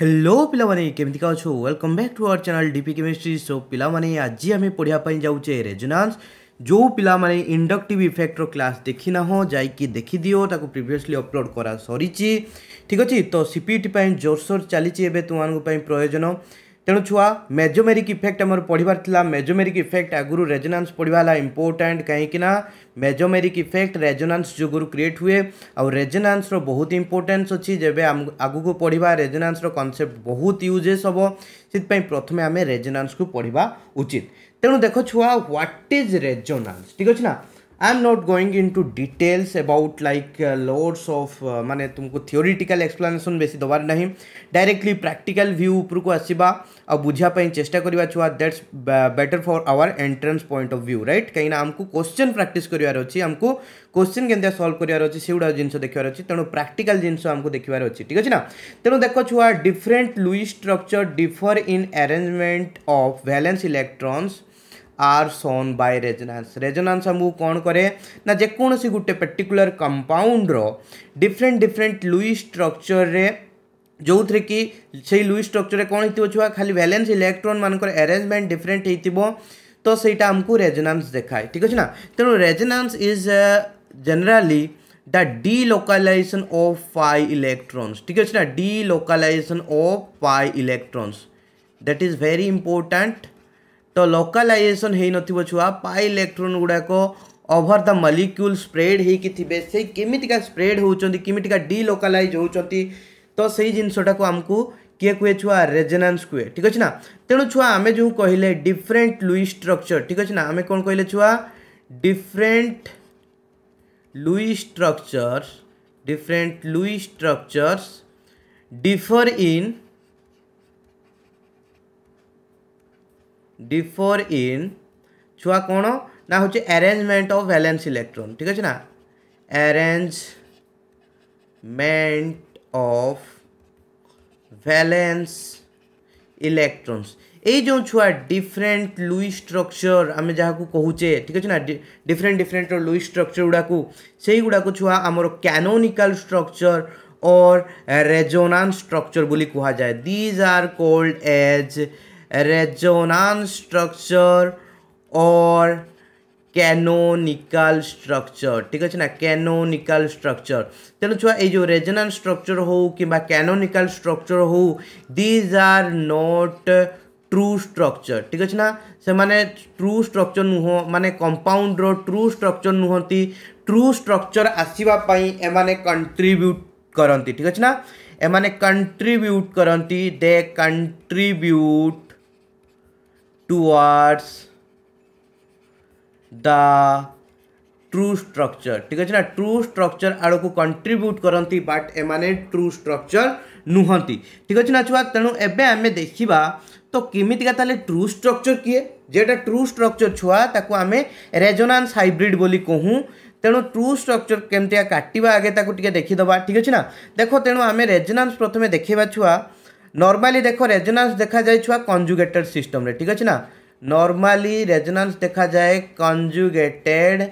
Hello ପିଲାମାନେ କେମିତି କା ଅଛୁ welcome back to our channel DP chemistry so ପିଲାମାନେ ଆଜି ଆମେ ପଢ଼ିବା ପାଇଁ ଯାଉଛେ ରେଜୋନାନ୍ସ ଯେଉଁ ପିଲାମାନେ ଇଣ୍ଡକ୍ଟିଭ୍ ଇଫେକ୍ଟର କ୍ଲାସ୍ ଦେଖିନାହଁ ଯାଇକି ଦେଖିଦିଅ ତାକୁ ପ୍ରିଭିୟସଲି ଅପଲୋଡ଼ କରା ସରିଛି ଠିକ୍ ଅଛି ତ ସିପିଟି ପାଇଁ ଜୋରସୋର ଚାଲିଛି ଏବେ ତୁମମାନଙ୍କ ପାଇଁ ପ୍ରୟୋଜନ ତେଣୁ ଛୁଆ ମେଜୋମେରିକ୍ ଇଫେକ୍ଟ ଆମର ପଢ଼ିବାର ଥିଲା ମେଜୋମେରିକ୍ ଇଫେକ୍ଟ ଆଗରୁ ରେଜୋନାନ୍ସ ପଢ଼ିବା ହେଲା ଇମ୍ପୋର୍ଟାଣ୍ଟ କାହିଁକିନା ମେଜୋମେରିକ୍ ଇଫେକ୍ଟ ରେଜୋନାନ୍ସ ଯୋଗୁଁ କ୍ରିଏଟ୍ ହୁଏ ଆଉ ରେଜୋନାନ୍ସର ବହୁତ ଇମ୍ପୋର୍ଟାନ୍ସ ଅଛି ଯେବେ ଆଗକୁ ପଢ଼ିବା ରେଜୋନାନ୍ସର କନସେପ୍ଟ ବହୁତ ୟୁଜେସ୍ ହେବ ସେଥିପାଇଁ ପ୍ରଥମେ ଆମେ ରେଜୋନାନ୍ସକୁ ପଢ଼ିବା ଉଚିତ ତେଣୁ ଦେଖ ଛୁଆ ହ୍ୱାଟ୍ ଇଜ୍ ରେଜୋନାନ୍ସ ଠିକ୍ ଅଛି ନା I am not going into details about like loads of माने तुमको थियोरीटिकल एक्सप्लेनेसन बेसी दबार नहीं। डायरेक्टली प्रैक्टिकल व्यू उपरको आसवा आ बुझापी चेष्टा करवा छुआ। That's better for our entrance point of view right कहीं आमको क्वेश्चन अच्छी आमको क्वेश्चन के सल्व करार अच्छी से गुड़ा जिन देखार अच्छी तेणु प्राक्टिकाल जिन आमको देखार अच्छी ठीक अच्छे ना? तेणु देख छुआ different Lewis structure differ in arrangement of valence electrons are shown by resonance. Resonance आमको कौन करे? ना जेकोसी गोटे पर्टिकुलर कंपाउंड्र डिफरेन्ट डिफरेन्ट लुई स्ट्रक्चर रे जो थे कि से लुई स्ट्रक्चर कौन हो छुआ? खाली भैलेन्स इलेक्ट्रोन मान अरेंजमेंट डिफरेन्ट हो तो सहीटा आमको रेजोनांस देखाए। ठीक अच्छे ना? तेणु resonance is generally the delocalization of pi electrons ठीक अच्छे ना? Delocalization of pi electrons that is very important तो लोकालाइजेसन हो नथिबो छुआ इलेक्ट्रोन गुड़ाक ओभर द मलिक्यूल स्प्रेड होते केमिका स्प्रेड होती केमिका डिलोकालाइज होती तो से जिनटा को आमको किए कहे छुआ रेजोनांस कहे ठीक अच्छे ना तेणु छुआ आम जो कहले डिफरेन्ट लुई स्ट्रक्चर ठीक अच्छे ना आम कौन कहले छुआ different Lewis structures different Lewis structures differ in differ in छुआ कौन ना हूँ अरेंजमेंट ऑफ वैलेंस इलेक्ट्रॉन ठीक अच्छे ना अरेंजमेंट ऑफ वैलेंस इलेक्ट्रॉन्स এই যে ছুয়া ডিফরেন্ট লুই স্ট্রকচর আমি যা কুচে ঠিক আছে না ডিফরেন্ট ডিফরেন্ট লুই স্ট্রকচর গুড়া সেইগুড়া ছুয়া আমার ক্যানোনিকাল স্ট্রকচর और रेजोनांस स्ट्रक्चर बोली कहा जाए these are called as resonance structure or canonical structure ठीक अच्छे ना? Canonical structure. तेणु छुआ ये resonance structure हो कि canonical स्ट्रक्चर हो, these are not true structure ठीक अच्छे ना? से माने ट्रू स्ट्रक्चर नुह माने कंपाउंड रो ट्रू स्ट्रक्चर नुहति ट्रू स्ट्रक्चर आसवा एमाने कंट्रीब्यूट करती. ठीक अच्छे ना? एमाने कंट्रीब्यूट करती दे contribute towards the true structure ठीक अच्छे ना? ट्रू स्ट्रक्चर आड़ को कंट्रीब्यूट करती बट एमाने ट्रू स्ट्रक्चर नुहति। ठीक अच्छे ना छुआ तेणु एवं आम देखा तो केमिका ताले ट्रू स्ट्रक्चर किए जेटा ट्रू स्ट्रक्चर छुआ, ताको आम रेजोनांस हाइब्रिड बोली कहूँ। तेणु ट्रू स्ट्रक्चर केमती काटा आगे देखीदे ठीक अच्छे ना? देख, तेणु आम रेजोनांस प्रथम देखा छुआ। देख रेजोनांस देखा जाए छुआ कंजुगेटेड सिस्टम रे ठीक अच्छे ना नॉर्मली रेजोनांस देखा जाए कंजुगेटेड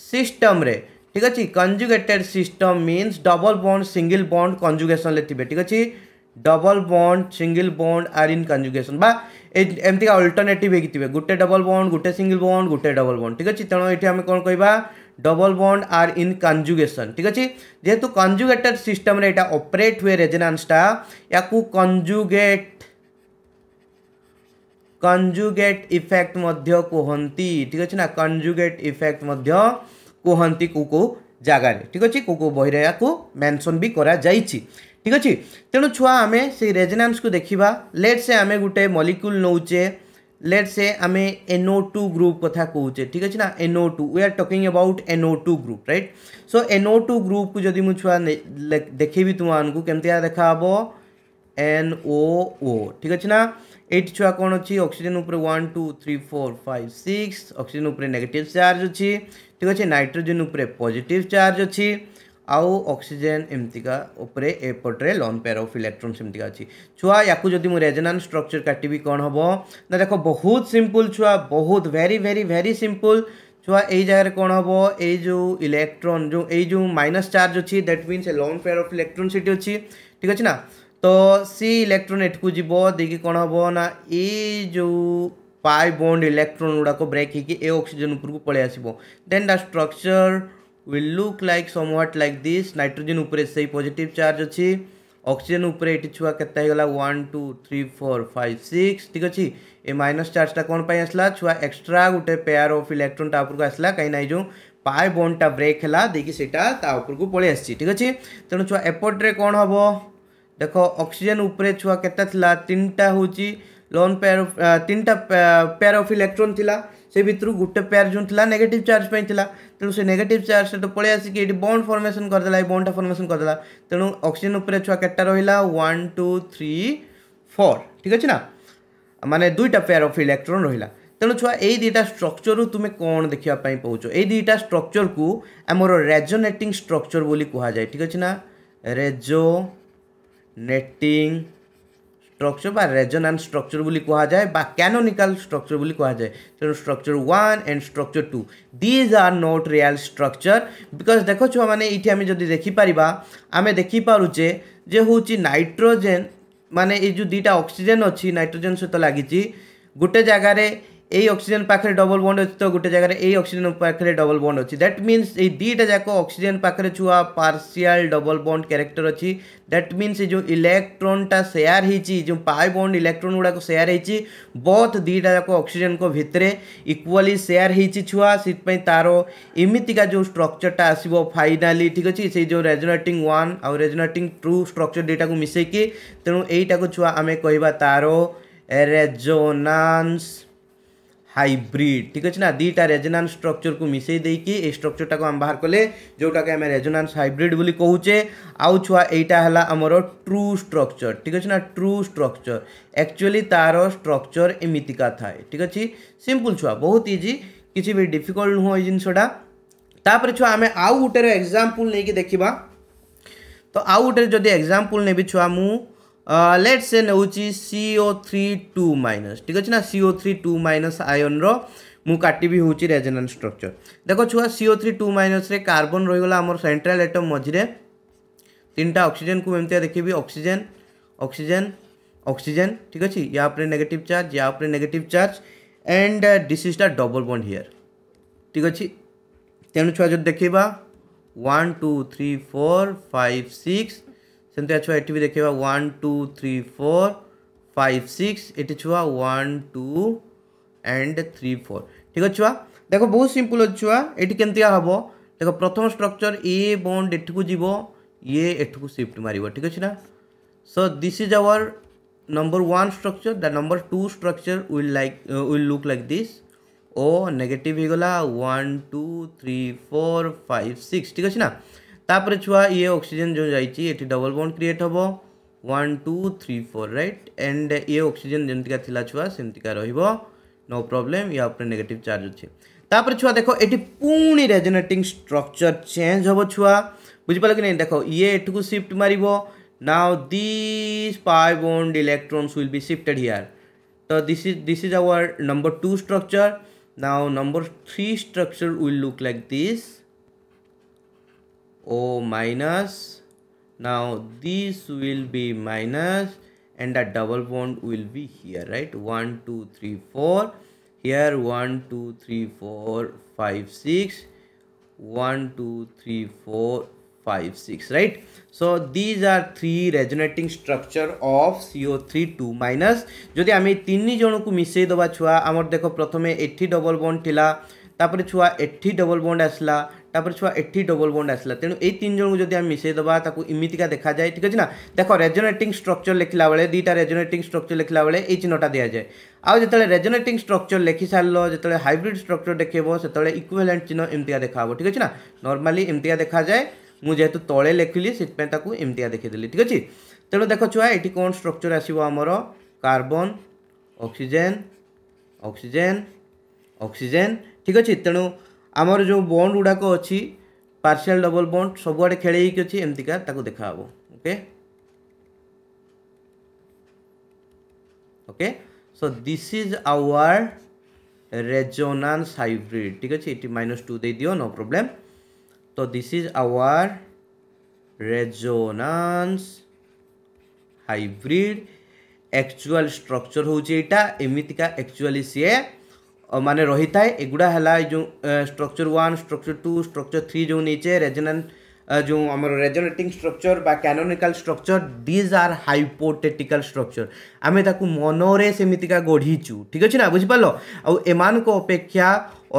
सिस्टम रे ठीक अच्छे conjugated system means double bond single bond conjugation ले ठीक अच्छे double bond single bond are in conjugation बा एमती अल्टरनेटिव होते गोटे डबल बॉन्ड गोटे सिंगल बॉन्ड गोटे डबल बॉन्ड ठीक अच्छे तेणु ये आम कौन कह double bond are in conjugation ठीक अच्छे जेहेतु कंजुगेटेड सिस्टम एटा ऑपरेट हुए रेजोनेंसटा या कंजुगेट कंजुगेट इफ़ेक्ट कहती। ठीक अच्छे ना? कंजुगेट इफ़ेक्ट कहती को को जगार। ठीक अच्छे को को बही मेनसन भी करा ठीक अच्छे तेणु छुआ आम से रेजोनेंस को देखा लेट से आम गोटे मलिक्यूल नौचे। लेट से आम एनओ टू ग्रुप कथा कहे ठीक अच्छे ना? NO two we are talking about NO two group right so NO two group को जदि मुझा देखेबी तुमको केमती देखा एन ओ ठीक अच्छे ना? ये छुआ कौन अच्छी? ऑक्सीजन उपर one two three four five six oxygen उपर नेगेटिव चार्ज अच्छी, ठीक अच्छे नाइट्रोजेन उपर पॉजिटिव चार्ज अच्छी। आउ अक्जेन एमती का अक्सीजेन एमतीकापटे लन पेयर अफ इलेक्ट्रोन सेमती अच्छी छुआ या रेजनान स्ट्रक्चर काटी कौन हम ना देखो बहुत सिंपल छुआ बहुत भेरी भेरी भेरी सिंपल छुआ यही जगह कौन हम यो इलेक्ट्रोन जो यो माइनस चार्ज अच्छी that mean a lone pair of electron seat अच्छी ठीक अच्छे ना तो सी इलेक्ट्रोन एट को कौन हम ना यो पाइ बंड इलेक्ट्रोन गुड़ाक ब्रेक होक्सीजेन उपरकू पलैस then the structure will look like some what like this nitrogen उपरे से पॉजिटिव चार्ज अछि ऑक्सीजन उपरे eti chua केता hegala 1 2 3 4 5 6 ठीक अछि ए माइनस चार्ज ता कोन पई असला छुआ extra Gute pair of electron ता ऊपर को असला कहीं नाइ जो पाए बॉन्ड ता ब्रेक हला देखि सेटा ता ऊपर को पळे आछि ठीक अछि तणु छुआ एपोर्ट रे कोन हबो देखो ऑक्सीजन ऊपर छुआ केता थिला तीनटा होची लोन पेयर तीनटा पेयर ऑफ़ इलेक्ट्रॉन थिला ସେ ଭିତରୁ ଗୋଟେ ପେୟାର ଯେଉଁ ଥିଲା ନେଗେଟିଭ୍ ଚାର୍ଜ ପାଇଁ ଥିଲା ତେଣୁ ସେ ନେଗେଟିଭ୍ ଚାର୍ଜ ସେଠୁ ପଳେଇ ଆସିକି ଏଠି ବଣ୍ଡ ଫର୍ମେସନ୍ କରିଦେଲା ଏଇ ବଣ୍ଡଟା ଫର୍ମେସନ୍ କରିଦେଲା ତେଣୁ ଅକ୍ସିଜେନ୍ ଉପରେ ଛୁଆ କେତେଟା ରହିଲା ୱାନ୍ ଟୁ ଥ୍ରୀ ଫୋର୍ ଠିକ୍ ଅଛି ନା ମାନେ ଦୁଇଟା ପେୟାର ଅଫ୍ ଇଲେକ୍ଟ୍ରୋନ୍ ରହିଲା ତେଣୁ ଛୁଆ ଏଇ ଦୁଇଟା ଷ୍ଟ୍ରକ୍ଚରରୁ ତୁମେ କ'ଣ ଦେଖିବା ପାଇଁ ପାଉଛ ଏଇ ଦୁଇଟା ଷ୍ଟ୍ରକ୍ଚରକୁ ଆମର ରେଜୋନେଟିଂ ଷ୍ଟ୍ରକ୍ଚର ବୋଲି କୁହାଯାଏ ଠିକ୍ ଅଛି ନା ରେଜୋନେଟିଂ স্ট্রকচর বা রেজোনান্স স্ট্রকচর বলে কুহযায় বা ক্যানোনিকাল স্ট্রকচর বলে কুহযায় তেমন structure one and structure two these are not real structure because দেখ ছুয়া মানে এইটি আমি যদি দেখিপারিবা আমি দেখিপারুছে যে হচ্ছে নাইট্রোজেন মানে এই যে দুইটা অক্সিজেন অছি নাইট্রোজেন সহ লাগিছি গোটে জায়গায় এই অক্সিজেন পাখে ডবল বন্ড অছি তো গোটে জায়গায় এই অক্সিজেন পাখে ডবল বন্ড অছি দ্যাট মিন্স এই দুইটা যাক অক্সিজেন পাখে ছুয়া পার্সিয়াল ডবল বন্ড ক্যারেক্টর অছি দ্যাট মিন্স এই যে ইলেক্ট্রনটা সেয়ার হয়েছি যে পাই বন্ড ইলেক্ট্রন গুড়াক সেয়ার হয়েছি বোথ দুইটা যাক অক্সিজেন ভিতরে ইকুয়ালি সেয়ার হয়েছি ছুয়া সেইপাই তার এমিতিকা যে স্ট্রকচরটা আসব ফাইনালি ঠিক আছে সেই যে রেজোনেটিং ওয়ান আউ রেজোনেটিং টু স্ট্রকচর দুইটাকে মিশাইকি তেণু এইটাকে ছুয়া আমি কহবা তার রেজোনান্স হাইব্রিড ঠিক আছে না দুইটা রেজোনান্স স্ট্রকচরকু মিশাই দিয়ে এই স্ট্রকচরটাকে আমি বাহার কলে যেটাকে আমি রেজোনান্স হাইব্রিড বলে কৌচে আউ ছুয়া এইটা হলা আমার ট্রু স্ট্রকচর ঠিক আছে না ট্রু স্ট্রকচর একচুয়ালি তার স্ট্রকচর এমিতিকা থাকে ঠিক আছে সিম্পল ছুয়া বহুত ইজি কিছু বি ডিফিকল্ট নুহ এই জিনিসটা তাপরে ছুয়া আমি আউ গোটের এক্সাম্পল নেই দেখিবা তো আউ গোটের যদি এক্সাম্পল নেবি ছুয়া মু ଲେଟ୍ ସେ ନେଉଛି ସିଓ ଥ୍ରୀ ଟୁ ମାଇନସ୍ ଠିକ୍ ଅଛି ନା ସିଓ ଥ୍ରୀ ଟୁ ମାଇନସ୍ ଆୟନ୍ର ମୁଁ କାଟିବି ହେଉଛି ରେଜୋନାନ୍ସ ଷ୍ଟ୍ରକ୍ଚର ଦେଖ ଛୁଆ ସିଓ ଥ୍ରୀ ଟୁ ମାଇନସ୍ରେ କାର୍ବନ୍ ରହିଗଲା ଆମର ସେଣ୍ଟ୍ରାଲ୍ ଆଟମ୍ ମଝିରେ ତିନିଟା ଅକ୍ସିଜେନ୍କୁ ଏମିତିଆ ଦେଖିବି ଅକ୍ସିଜେନ୍ ଅକ୍ସିଜେନ୍ ଅକ୍ସିଜେନ୍ ଠିକ୍ ଅଛି ୟା ଉପରେ ନେଗେଟିଭ୍ ଚାର୍ଜ ୟା ଉପରେ negative charge and this is ଟା ଡବଲ୍ ବଣ୍ଡ ହିୟର୍ ଠିକ୍ ଅଛି ତେଣୁ ଛୁଆ ଯଦି ଦେଖିବା one two three four five six ସେମିତି ଛୁଆ ଏଠି ବି ଦେଖିବା one two three four five six এটি ছুয়া one two and three four ঠিক আছে ছুয়া দেখ বহু সিম্পল ଅଛି ଛୁଆ ଏଠି କେମିତିଆ ହେବ ଦେଖ ପ୍ରଥମ ଷ୍ଟ୍ରକ୍ଚର ଏ ବଣ୍ଡ ଏଠିକୁ ଯିବ ଇଏ ଏଠିକୁ ସିଫ୍ଟ ମାରିବ ଠିକ୍ ଅଛି ନା so this is our number one structure the number two structure will like uh, will look like this o negative ହେଇଗଲା one two three four five six ঠিক ଅଛି ନା तापर छुआ, ये अक्सीजेन जो जाइए डबल बंड क्रिएट हम one two three four right and ये अक्सीजेन जमीका थी छुआ, सेमतिका रो प्रोब्लेम या उपर नेगेटिव चार्ज अच्छे तापर छुआ, देख ये पुणी रेजोनेटिंग स्ट्रक्चर चेंज हम छुआ। बुझिपाल कि नहीं? देख, ये एठू सिफ्ट मार now this pi bond electrons will be shifted here तो this is this is our number two structure now number three structure will look like this O minus. Now this will be minus and the double bond will be here, right? 1, 2, 3, 4. Here 1, 2, 3, 4, 5, 6. 1, 2, 3, 4, 5, 6, right? So these are three resonating structure of CO3 2 minus. যদি আমি जोनों को मिसे दबा ছুয়া आमर देखो प्रथमे এটি double bond थिला. তারপরে ছুয়া এটি double bond ऐसला. তাপরে ছুয়া এটি ডবল বন্ড আসলা তেমন এই তিন জনক যদি আমি মিশাই দেবা তাকে এমিতিকা দেখা যায় ঠিক আছে না দেখ রেজোনেটিং স্ট্রকচর লেখিলা বেড়ে দুইটা রেজোনেটিং স্ট্রকচর লেখিলা বেড়ে এই চিহ্নটা দিয়া যায় আউ যেত রেজোনেটিং স্ট্রকচর লেখি সারল যেত হাইব্রিড স্ট্রকচর দেখব সেতবে ইকুইভ্যালেন্ট চিহ্ন এমতিকা দেখা হব ঠিক আছে না নর্মালি এমতিকা দেখা যায় মু যেহেতু তলে লেখিলি সেইপাই তাকে এমতিকা দেখিদেলি ঠিক আছে তেমন দেখ ছুয়া এটি কোণ স্ট্রকচর আসব আমার কার্বন অক্সিজেন অক্সিজেন অক্সিজেন ঠিক আছে তেমন ଆମର ଯେଉଁ ବଣ୍ଡ ଗୁଡ଼ାକ ଅଛି ପାର୍ସିଆଲ୍ ଡବଲ୍ ବଣ୍ଡ ସବୁଆଡ଼େ ଖେଳେଇ ହେଇକି ଅଛି ଏମିତିକା ତାକୁ ଦେଖାହେବ okay okay so this is our resonance hybrid ଠିକ୍ ଅଛି ଏଠି ମାଇନସ୍ ଟୁ ଦେଇଦିଅ ନୋ ପ୍ରୋବ୍ଲେମ୍ ତ this is our resonance hybrid actual structure हूँ यहाँ एमतीका एक्चुअली सी ମାନେ ରହିଥାଏ ଏଗୁଡ଼ା ହେଲା ଏଇ ଯେଉଁ structure one structure two structure three ଯେଉଁ ନେଇଛେ ରେଜୋନାଣ୍ଟ ଯେଉଁ ଆମର ରେଜୋନେଟିଂ ଷ୍ଟ୍ରକ୍ଚର୍ ବା canonical structure these are hypothetical structure ଆମେ ତାକୁ ମନରେ ସେମିତିକା ଗଢ଼ିଛୁ ଠିକ୍ ଅଛି ନା ବୁଝିପାରିଲ ଆଉ ଏମାନଙ୍କ ଅପେକ୍ଷା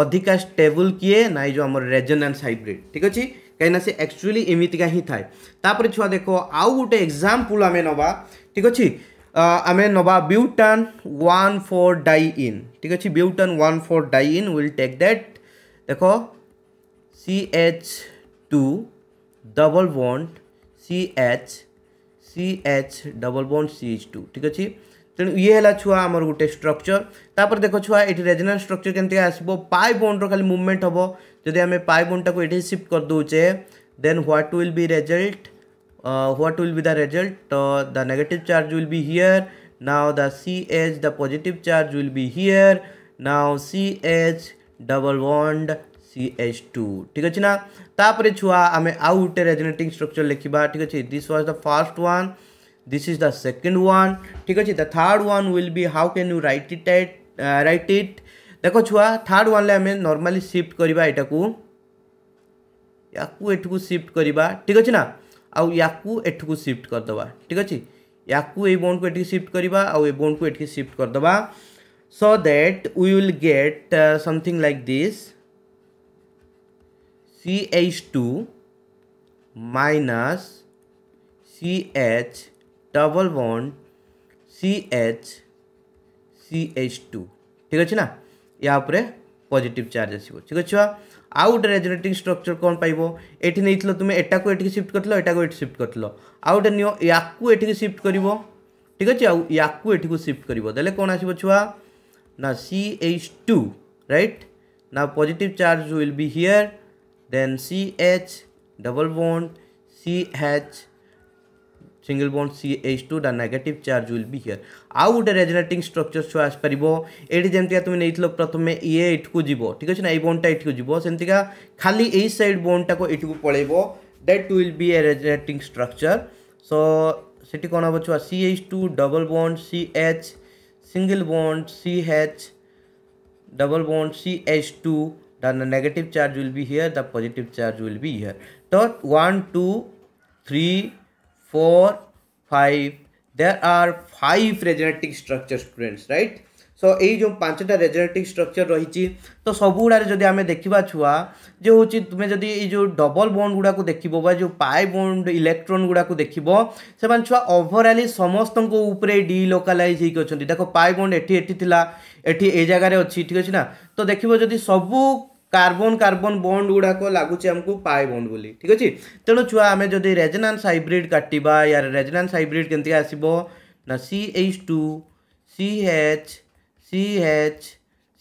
ଅଧିକା ଷ୍ଟେବୁଲ୍ କିଏ ନା ଏଇ ଯେଉଁ ଆମର ରେଜୋନାନ୍ସ ହାଇବ୍ରିଡ୍ ଠିକ୍ ଅଛି କାହିଁକିନା ସେ ଆକ୍ଚୁଆଲି ଏମିତିକା ହିଁ ଥାଏ ତାପରେ ଛୁଆ ଦେଖ ଆଉ ଗୋଟେ ଏକ୍ଜାମ୍ପଲ୍ ଆମେ ନେବା ଠିକ୍ ଅଛି Uh, आम नवा ब्यूटान वन फोर डाइन ठीक अच्छे butane one four diene will take that देख C H two double bond C H C H double bond C H two ठीक अच्छे तेणु ये है छुआ आमर गोटे स्ट्रक्चर तापर देख छुआ ये रेजनाल स्ट्रक्चर के आसो पाए बंड्र रही मुभमेंट हम जदि आम पाए बंडा ये सिफ्ट करदे then what will be result be the result the negative charge will be here now the C H the positive charge will be here now C H double bond C H two ठीक अच्छे ना? तापर छुआ, आम आउ गोटे resonating structure लिखा ठीक अच्छे this was the first one this is the second one ठीक अच्छे the third one will be how can you write it write it देख छुआ थर्ड वन आम नर्माली सिफ्ट करवा को या सिफ्ट करवा ठीक अच्छे ना? आउ या सिफ्ट करदे ठीक अच्छे या बोन को ये सिफ्ट करवा आउ को ये सिफ्ट करदे so that we will get something like this CH2 minus CH double bond C H C H two ठीक अच्छे ना? या पॉजिटिव चार्ज आसो ठीक अच्छे आउ गोटे रेजोनेटिंग स्ट्रक्चर कौन पाइब ये नहीं तुम एटा को ये सिफ्ट कर एटा को ये सिफ्ट कर आउ गोटे ये सिफ्ट कर ठीक अच्छे आठ सिफ्ट कर कौन आस छुआ? ना सी एच टू रईट ना positive charge will be here H double double C CH single bond CH2 the negative charge will be here ଆଉ ଗୋଟେ ରେଜୋନେଟିଂ ଷ୍ଟ୍ରକ୍ଚର ଛୁଆ ଆସିପାରିବ ଏଇଠି ଯେମିତିକା ତୁମେ ନେଇଥିଲ ପ୍ରଥମେ ଇଏ ଏଇଠିକୁ ଯିବ ଠିକ୍ ଅଛି ନା ଏଇ ବଣ୍ଡଟା ଏଇଠିକୁ ଯିବ ସେମିତିକା ଖାଲି ଏଇ ସାଇଡ୍ ବଣ୍ଡଟାକୁ ଏଇଠିକୁ ପଳେଇବ that will be a resonating structure so ସେଠି କ'ଣ ହେବ ଛୁଆ C H two double bond C H single bond C H double bond C H two then the negative charge will be here the positive charge will be here so 1 2 3 4 5 there are five resonating structures students right so এই যে পাঁচটা রেজনেটিং structure রয়েছে তো সবুগুড়ার যদি আমি দেখা ছুয়া যে হচ্ছে তুমি যদি এই যে ডবল বন্ড গুড়া দেখব বা যে পাই বন্ড ইলেকট্রন গুড়া দেখব সে ছুয়া ওভরালি সমস্ত উপরে ডিলোকালাইজ হয়েকি অনেক দেখ পাই বন্ড এটি এটি লা এটি এই জায়গায় অছি ঠিক আছে না তো দেখব যদি कार्बन कार्बन बंड गुड़ाक लगुच आमको पाए बंड बोली ठीक अच्छे तेणु छुआ आम जदि रेजनान्स हाइब्रिड काटा यार रेजनान्स हाइब्रिड के आसो ना C H two C H C H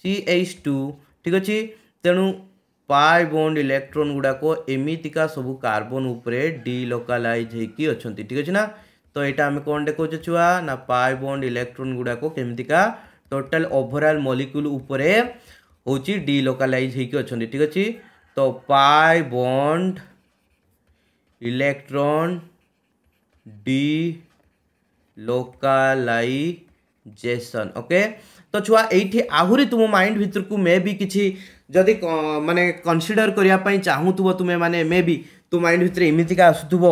C H two ठीक अच्छे तेणु पाए बंड इलेक्ट्रोन गुड़ाक एमतीका सब कार्बन उपरे डिलोकालाइज अच्छा ठीक अच्छे ना तो यहाँ आम कौन देखो छुआ ना पाए बंड इलेक्ट्रोन गुड़ाक केमतीका टोटाल ओभराल मलिकुल उपरे ହେଉଛି ଡିଲୋକାଲାଇଜ୍ ହେଇକି ଅଛନ୍ତି ଠିକ୍ ଅଛି ତ pi bond electron delocalization okay ତ ଛୁଆ ଏଇଠି ଆହୁରି ତୁମ ମାଇଣ୍ଡ ଭିତରକୁ ମେ ବି କିଛି ଯଦି ମାନେ କନସିଡ଼ର କରିବା ପାଇଁ ଚାହୁଁଥିବ ତୁମେ ମାନେ ମେ ବି ତୋ ମାଇଣ୍ଡ ଭିତରେ ଏମିତିକା ଆସୁଥିବ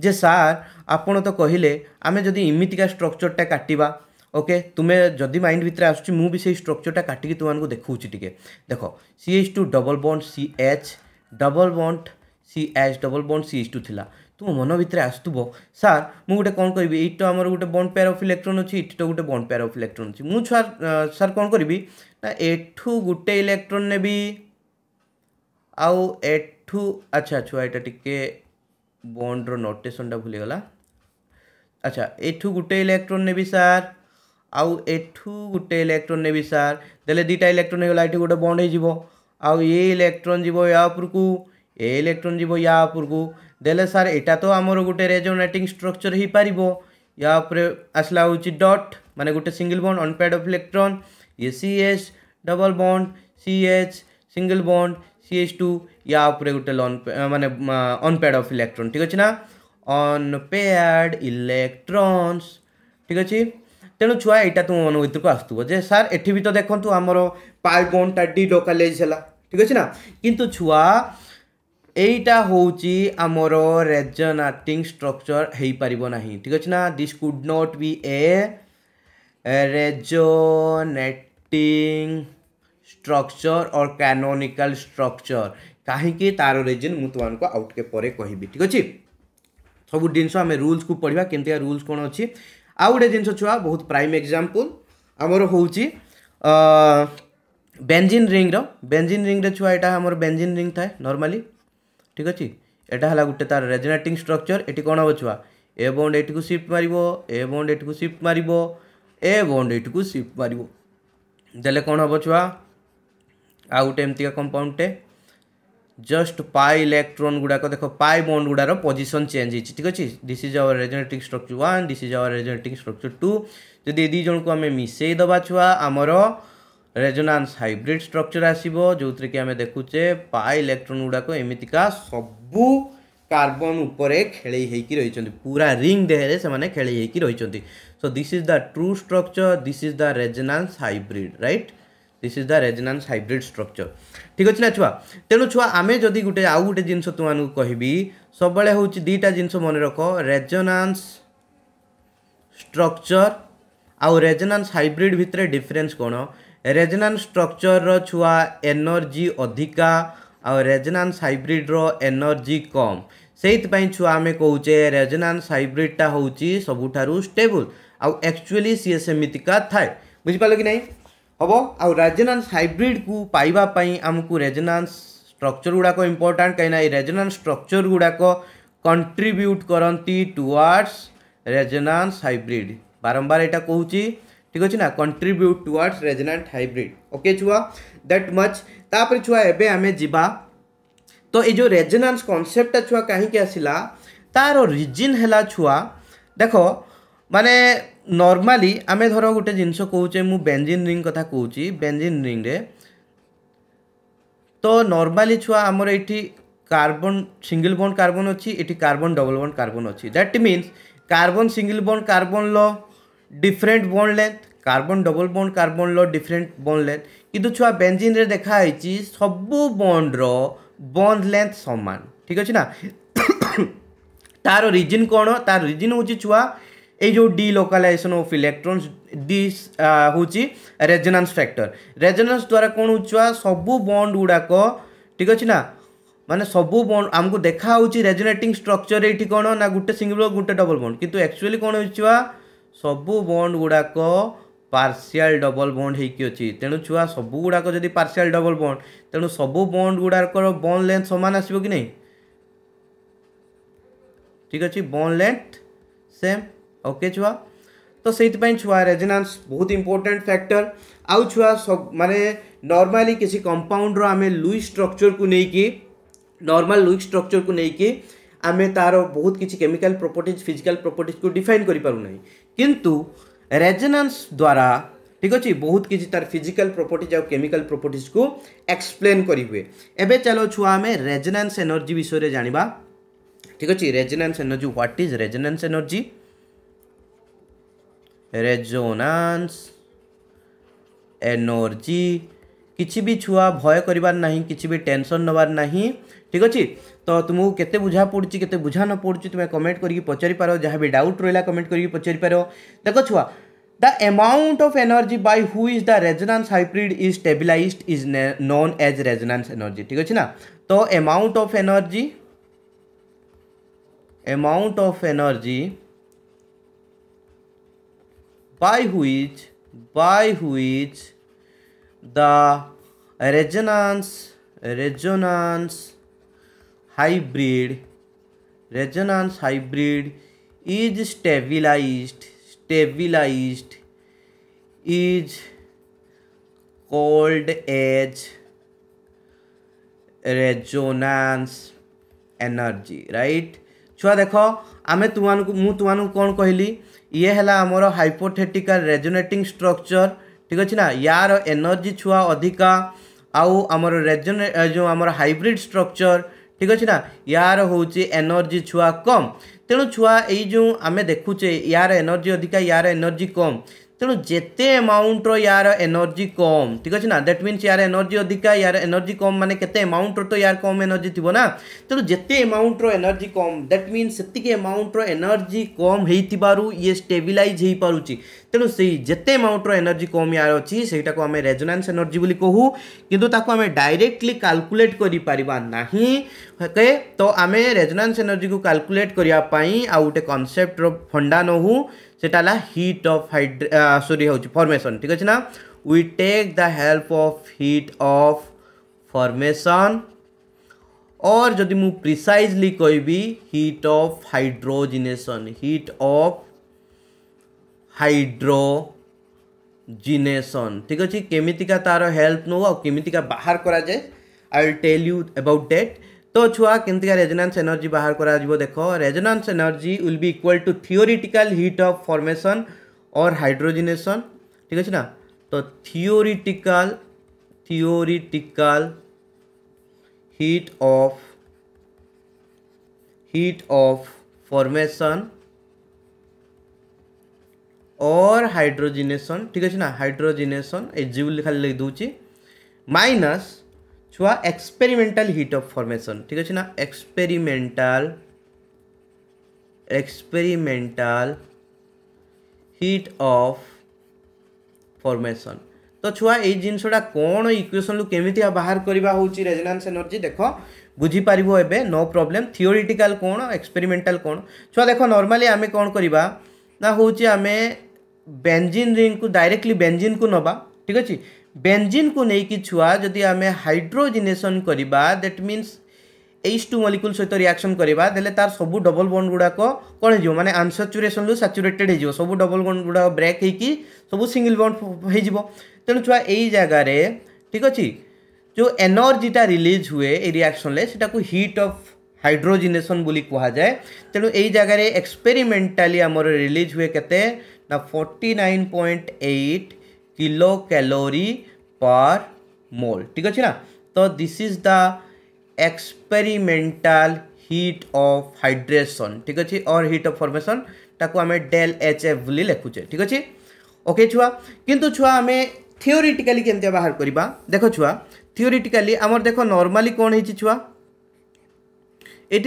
ଯେ ସାର୍ ଆପଣ ତ କହିଲେ ଆମେ ଯଦି ଏମିତିକା ଷ୍ଟ୍ରକ୍ଚରଟା କାଟିବା ଓକେ ତୁମେ ଯଦି ମାଇଣ୍ଡ ଭିତରେ ଆସୁଛି ମୁଁ ବି ସେଇ ଷ୍ଟ୍ରକ୍ଚରଟା କାଟିକି ତୁମମାନଙ୍କୁ ଦେଖାଉଛି ଟିକେ ଦେଖ C H two double bond C H double bond C H double bond C H two ଥିଲା ତୁମ ମନ ଭିତରେ ଆସୁଥିବ ସାର୍ ମୁଁ ଗୋଟେ କ'ଣ କରିବି ଏଇଟା ଆମର ଗୋଟେ ବଣ୍ଡ ପେୟାର ଅଫ୍ ଇଲେକ୍ଟ୍ରୋନ୍ ଅଛି ଏଇଟା ଗୋଟେ ବଣ୍ଡ ପେୟାର ଅଫ୍ ଇଲେକ୍ଟ୍ରୋନ୍ ଅଛି ମୁଁ ସାର୍ ସାର୍ କ'ଣ କରିବି ନା ଏଠୁ ଗୋଟେ ଇଲେକ୍ଟ୍ରୋନ୍ ନେବି ଆଉ ଏଠୁ ଆଚ୍ଛା ଛୁଆ ଏଇଟା ଟିକେ ବଣ୍ଡର ନୋଟେସନ୍ଟା ଭୁଲିଗଲା ଆଚ୍ଛା ଏଠୁ ଗୋଟେ ଇଲେକ୍ଟ୍ରୋନ୍ ନେବି ସାର୍ आउ एठू गोटे इलेक्ट्रोन नेबी सार देले दुटा इलेक्ट्रोन होगा ये गोटे बंड हो आउ ये इलेक्ट्रोन जीव या उपरकू ए इलेक्ट्रोन जीव या उपरकू दे सार एटा तो आमर गोटे रेजोनेटिंग स्ट्रक्चर हो पार या आसला डट मान गोटे single bond unpaired of electron ये C H double bond C H single bond C H two या गोटे मानने अनपेड अफ इलेक्ट्रोन ठीक अच्छे ना अनपेड इलेक्ट्रोन्स ठीक अच्छे ତେଣୁ ଛୁଆ ଏଇଟା ତୁମ ମନ ଭିତରକୁ ଆସୁଥିବ ଯେ ସାର୍ ଏଠି ବି ତ ଦେଖନ୍ତୁ ଆମର ପାଇ ବଣ୍ଡଟା ଡିଲୋକାଲାଇଜ୍ ହେଲା ଠିକ୍ ଅଛି ନା କିନ୍ତୁ ଛୁଆ এইটা হচ্ছে আমার রেজনাটিং স্ট্রকচর হয়েপার না ঠিক আছে না this could not be a resonating structure or canonical structure କାହିଁକି ତାର ରିଜିନ୍ ମୁଁ ତୁମମାନଙ୍କୁ ଆଉ ଟିକେ ପରେ କହିବି ଠିକ୍ ଅଛି ସବୁ ଜିନିଷ ଆମେ ରୁଲ୍ସକୁ ପଢ଼ିବା କେମିତିକା ରୁଲ୍ସ କ'ଣ ଅଛି ଆଉ ଗୋଟେ ଜିନିଷ ଛୁଆ ବହୁତ ପ୍ରାଇମ୍ ଏକ୍ଜାମ୍ପଲ୍ ଆମର ହେଉଛି ବେଞ୍ଜିନ୍ ରିଙ୍ଗର ବେଞ୍ଜିନ୍ ରିଙ୍ଗରେ ଛୁଆ ଏଇଟା ଆମର ବେଞ୍ଜିନ୍ ରିଙ୍ଗ ଥାଏ ନର୍ମାଲି ঠিক ଅଛି ଏଇଟା ହେଲା ଗୋଟେ ତାର ରେଜୋନେଟିଂ ଷ୍ଟ୍ରକ୍ଚର ଏଠି କ'ଣ ହେବ ଛୁଆ ଏ ବଣ୍ଡ ଏଠିକୁ ସିଫ୍ଟ ମାରିବ ଏ ବଣ୍ଡ ଏଠିକୁ ସିଫ୍ଟ ମାରିବ ଏ ବଣ୍ଡ ଏଠିକୁ ସିଫ୍ଟ ମାରିବ ଦେଲେ କ'ଣ ହେବ ଛୁଆ ଆଉ ଗୋଟେ ଏମିତିକା କମ୍ପାଉଣ୍ଡଟେ जस्ट पाई इलेक्ट्रोन गुड़ाक देख पाई बंड गुड़ार पोजिशन चेंज हो ठीक अच्छे this is our resonating structure one this is our resonating structure two जदि दुई जन को आम मिसईदे छुआ आमर रेजोनान्स हाइब्रिड स्ट्रक्चर आसो जो थी कि आम देखुचे पाई इलेक्ट्रोन गुड़ाक एमतीका सबू कार्बन उपरे खेले रही पूरा रिंग देहरे से खेले रही so this is the true structure this is the resonance hybrid right this is the resonance hybrid structure ठीक अच्छे ना छुआ तेणु छुआ आम जदि गोटे आउ गोटे जिन तुमको कहबी सब हूँ दुईटा जिनस मन रख रेजोनान्स स्ट्रक्चर आउ रेजोनान्स हाइब्रिड भितर डिफरेन्स कौन रेजोनान्स स्ट्रक्चर रुआ एनर्जी अधिका आजनान्स हाइब्रिड्र एनर्जी कम से छुआ आम कहे रेजनान्स हाइब्रिडटा हूँ सबुठ स्टेबुल आउ एक्चुअली सी सेमती का थाए बुझिपार कि नहीं হব আউ রেজোনান্স হাইব্রিড কু পাইবা পাই আমকু রেজোনান্স স্ট্রকচর গুড়াক ইম্পর্টাট কিনা এই রেজোনান্স স্ট্রকচর গুড়াক কন্ট্রিবিউট করতে টুয়ার্ডস রেজোনান্স হাইব্রিড বারম্বার এটা কৌচি ঠিক আছে না contribute towards resonant hybrid okay ছুয়া that much তাপরে ছুয়া এবে আমি যা তো এই যে রেজোনান্স কনসেপ্টটা ছুয়া কী আসিলা তার রিজিন হেলা ছুয়া দেখ মানে নর্মালি আমি ধর গোটে জিনিস কৌছে মু বেঞ্জিন রিং কথা কৌছি বেঞ্জিন রিংরে তো নর্মালি ছুয়া আমার এটি কার্বন সিঙ্গল বন্ড কার্বন অছি এটি কার্বন ডবল বন্ড কার্বন অছি that means carbon single bond carbon law different bond length carbon double bond carbon law different bond length কিন্তু ছুয়া বেঞ্জিন রে দেখা হয়েছি সবু বন্ডর বন্ড লেন্থ সমান ঠিক আছে না তার রিজিন কোণ তার রিজিন হচ্ছে ছুয়া এই ଯେଉଁ ଡି ଲୋକାଲାଇଜେସନ୍ ଅଫ୍ ଇଲେକ୍ଟ୍ରନ୍ସ ଡି ହେଉଛି ରେଜୋନାନ୍ସ ଫ୍ୟାକ୍ଟର ରେଜୋନାନ୍ସ ଦ୍ୱାରା କ'ଣ ହେଉଛି ସବୁ ବଣ୍ଡ ଗୁଡ଼ାକ ଠିକ୍ ଅଛି ନା ମାନେ ସବୁ ବଣ୍ଡ ଆମକୁ ଦେଖାହେଉଛି ରେଜୋନେଟିଂ ଷ୍ଟ୍ରକ୍ଚର ଏଇଠି କ'ଣ ନା ଗୋଟେ ସିଙ୍ଗଲ ଗୋଟେ ଡବଲ ବଣ୍ଡ କିନ୍ତୁ ଆକ୍ଚୁଆଲି କ'ଣ ହେଉଛି ଛୁଆ ସବୁ ବଣ୍ଡ ଗୁଡ଼ାକ ପାର୍ସିଆଲ ଡବଲ ବଣ୍ଡ ହେଇକି ଅଛି ତେଣୁ ଛୁଆ ସବୁ ଗୁଡ଼ାକ ଯଦି ପାର୍ସିଆଲ ଡବଲ ବଣ୍ଡ ତେଣୁ ସବୁ ବଣ୍ଡ ଗୁଡ଼ାକର ବଣ୍ଡ ଲେନ୍ଥ ସମାନ ଆସିବ କି ନାହିଁ ଠିକ୍ ଅଛି ବଣ୍ଡ ଲେନ୍ଥ ସେମ୍ ଓକେ ଛୁଆ ତ ସେଇଥିପାଇଁ ଛୁଆ ରେଜୋନାନ୍ସ ବହୁତ ଇମ୍ପୋର୍ଟାଣ୍ଟ ଫ୍ୟାକ୍ଟର ଆଉ ଛୁଆ ମାନେ ନର୍ମାଲି କିଛି କମ୍ପାଉଣ୍ଡର ଆମେ ଲୁଇ ଷ୍ଟ୍ରକ୍ଚରକୁ ନେଇକି ନର୍ମାଲ ଲୁଇ ଷ୍ଟ୍ରକ୍ଚରକୁ ନେଇକି ଆମେ ତା'ର ବହୁତ କିଛି କେମିକାଲ ପ୍ରପର୍ଟିଜ୍ ଫିଜିକାଲ ପ୍ରପର୍ଟିଜ୍କୁ ଡିଫାଇନ୍ କରିପାରୁନାହିଁ କିନ୍ତୁ ରେଜୋନାନ୍ସ ଦ୍ୱାରା ঠিক ଅଛି ବହୁତ କିଛି ତାର ଫିଜିକାଲ ପ୍ରପର୍ଟିଜ୍ ଆଉ କେମିକାଲ ପ୍ରପର୍ଟିଜ୍କୁ ଏକ୍ସପ୍ଲେନ୍ କରିହୁଏ ଏବେ ଚାଲ ଛୁଆ ଆମେ ରେଜୋନାନ୍ସ ଏନର୍ଜି ବିଷୟରେ ଜାଣିବା ঠিক ଅଛି resonance energy what is resonance energy resonance energy किसी भी छुआ भय करार ना कि टेनसन नवार ना ठीक अच्छे तो तुमको के बुझा पड़ी के बुझा न पड़ी तुम्हें कमेंट करके पचारिपार जहाँ भी डाउट रहा कमेंट करके पचारिपार देख छुआ the amount of energy by who is the resonance hybrid is stabilize is known as resonance energy ठीक अच्छे ना तो amount of energy amount of energy by which by which the resonance resonance hybrid resonance hybrid is stabilized stabilized is called as resonance energy right छुआ देख आम तुम मुझे तुमको कौन कहली ଇଏ ହେଲା ଆମର ହାଇପୋଥେଟିକାଲ ରେଜୋନେଟିଂ ଷ୍ଟ୍ରକ୍ଚର ଠିକ୍ ଅଛି ନା ୟାର ଏନର୍ଜି ଛୁଆ ଅଧିକା ଆଉ ଆମର ରେଜୋନେ ଯେଉଁ ଆମର ହାଇବ୍ରିଡ୍ ଷ୍ଟ୍ରକ୍ଚର ঠিক ଅଛି ନା ୟାର ହେଉଛି ଏନର୍ଜି ଛୁଆ କମ୍ ତେଣୁ ଛୁଆ ଏଇ ଯେଉଁ ଆମେ ଦେଖୁଛେ ୟାର ଏନର୍ଜି ଅଧିକା ୟାର ଏନର୍ଜି କମ୍ ତେଣୁ ଯେତେ ଆମାଉଣ୍ଟର ୟାର ଏନର୍ଜି କମ୍ ଠିକ୍ ଅଛି ନା ଦ୍ୟାଟ୍ ମିନ୍ସ ୟାର ଏନର୍ଜି ଅଧିକା ୟାର ଏନର୍ଜି କମ୍ ମାନେ କେତେ ଆମାଉଣ୍ଟର ତ ୟାର କମ୍ ଏନର୍ଜି ଥିବ ନା ତେଣୁ ଯେତେ ଆମାଉଣ୍ଟର ଏନର୍ଜି କମ୍ ଦ୍ୟାଟ୍ ମିନ୍ସ ସେତିକି ଆମାଉଣ୍ଟର ଏନର୍ଜି କମ୍ ହେଇଥିବାରୁ ଇଏ ଷ୍ଟେବିଲାଇଜ୍ ହେଇପାରୁଛି ତେଣୁ ସେଇ ଯେତେ ଆମାଉଣ୍ଟର ଏନର୍ଜି କମିବାର ଅଛି ସେଇଟାକୁ ଆମେ ରେଜୋନାନ୍ସ ଏନର୍ଜି ବୋଲି କହୁ କିନ୍ତୁ ତାକୁ ଆମେ ଡାଇରେକ୍ଟଲି କାଲକୁଲେଟ୍ କରିପାରିବା ନାହିଁ ଓକେ ତ ଆମେ ରେଜୋନାନ୍ସ ଏନର୍ଜିକୁ କାଲକୁଲେଟ୍ କରିବା ପାଇଁ ଆଉ ଗୋଟେ କନସେପ୍ଟର ଫଣ୍ଡା ନେଉ ସେଇଟା ହେଲା ହିଟ୍ ଅଫ୍ ହାଇଡ୍ରେ ସରି ହେଉଛି ଫର୍ମେସନ୍ ଠିକ୍ ଅଛି ନା we take the help of heat of formation और जदि मु प्रिसाइजली कहबी heat of hydrogenation heat of hydrogenation ठीक अच्छे केमितिका तार हेल्प नौ आ केमितिका बाहर करा जाए I tell you about that तो छुआ केमतिका रेजोनेंस एनर्जी बाहर करा देख resonance energy will be equal to theoretical heat of formation और हाइड्रोजिनेशन ठीक अच्छे ना तो theoretical theoretical heat of heat of formation और हाइड्रोजिनेशन ठीक अच्छे ना? हाइड्रोजिनेशन एजिबल खाली लिख दूची माइनस छुआ एक्सपेरिमेंटल हीट ऑफ़ फॉर्मेशन ठीक अच्छे ना? Experimental experimental heat of formation तो छुआ, ये जिनसटा कौन इक्वेशन केमी बाहर करवा हूँ रेजोनांस एनर्जी देख बुझीपार एवं नो प्रोब्लेम थियोरीटिकाल कौन एक्सपेरिमेंटाल कौन छुआ, देख नॉर्मली आम कौन करवा ना हूँ आम बेंजिन रिंग को डायरेक्टली बेंजिन को नवा ठीक अच्छे बेंजिन को लेकिन छुआ, जदि आम हाइड्रोजिनेसन करवा that means H two molecule सहित रियाक्शन करवा देले तार सब डबल बंड गुड़ाक कौन हो माने अनसाचुरेसन रु साचुरेटेड हो सब डबल बंड गुड़ा ब्रेक होगी सब सिंगल बंड हो तेणु छुआ यही ठीक अच्छे जो एनर्जीटा रिलीज़ हुए ये रियाक्शन से हिट अफ हाइड्रोजिनेसन बोली कहुए तेणु यही जगार एक्सपेरिमेंटाली आमर रिलीज़ हुए के forty nine point eight kilo calorie per mole ठीक अच्छे ना तो this is the experimental heat of hydration ठीक अच्छे और हीट ऑफ़ फॉर्मेशन ताको आम डेल एच एफ़ बोली लिखुचे ठीक अच्छे ओके छुआ किंतु छुआ आम थियोरीटिकाली केमती बाहर करवा देख छुआ थियोरीटिकाली आमर देख नॉर्मली कौन है छुआ ये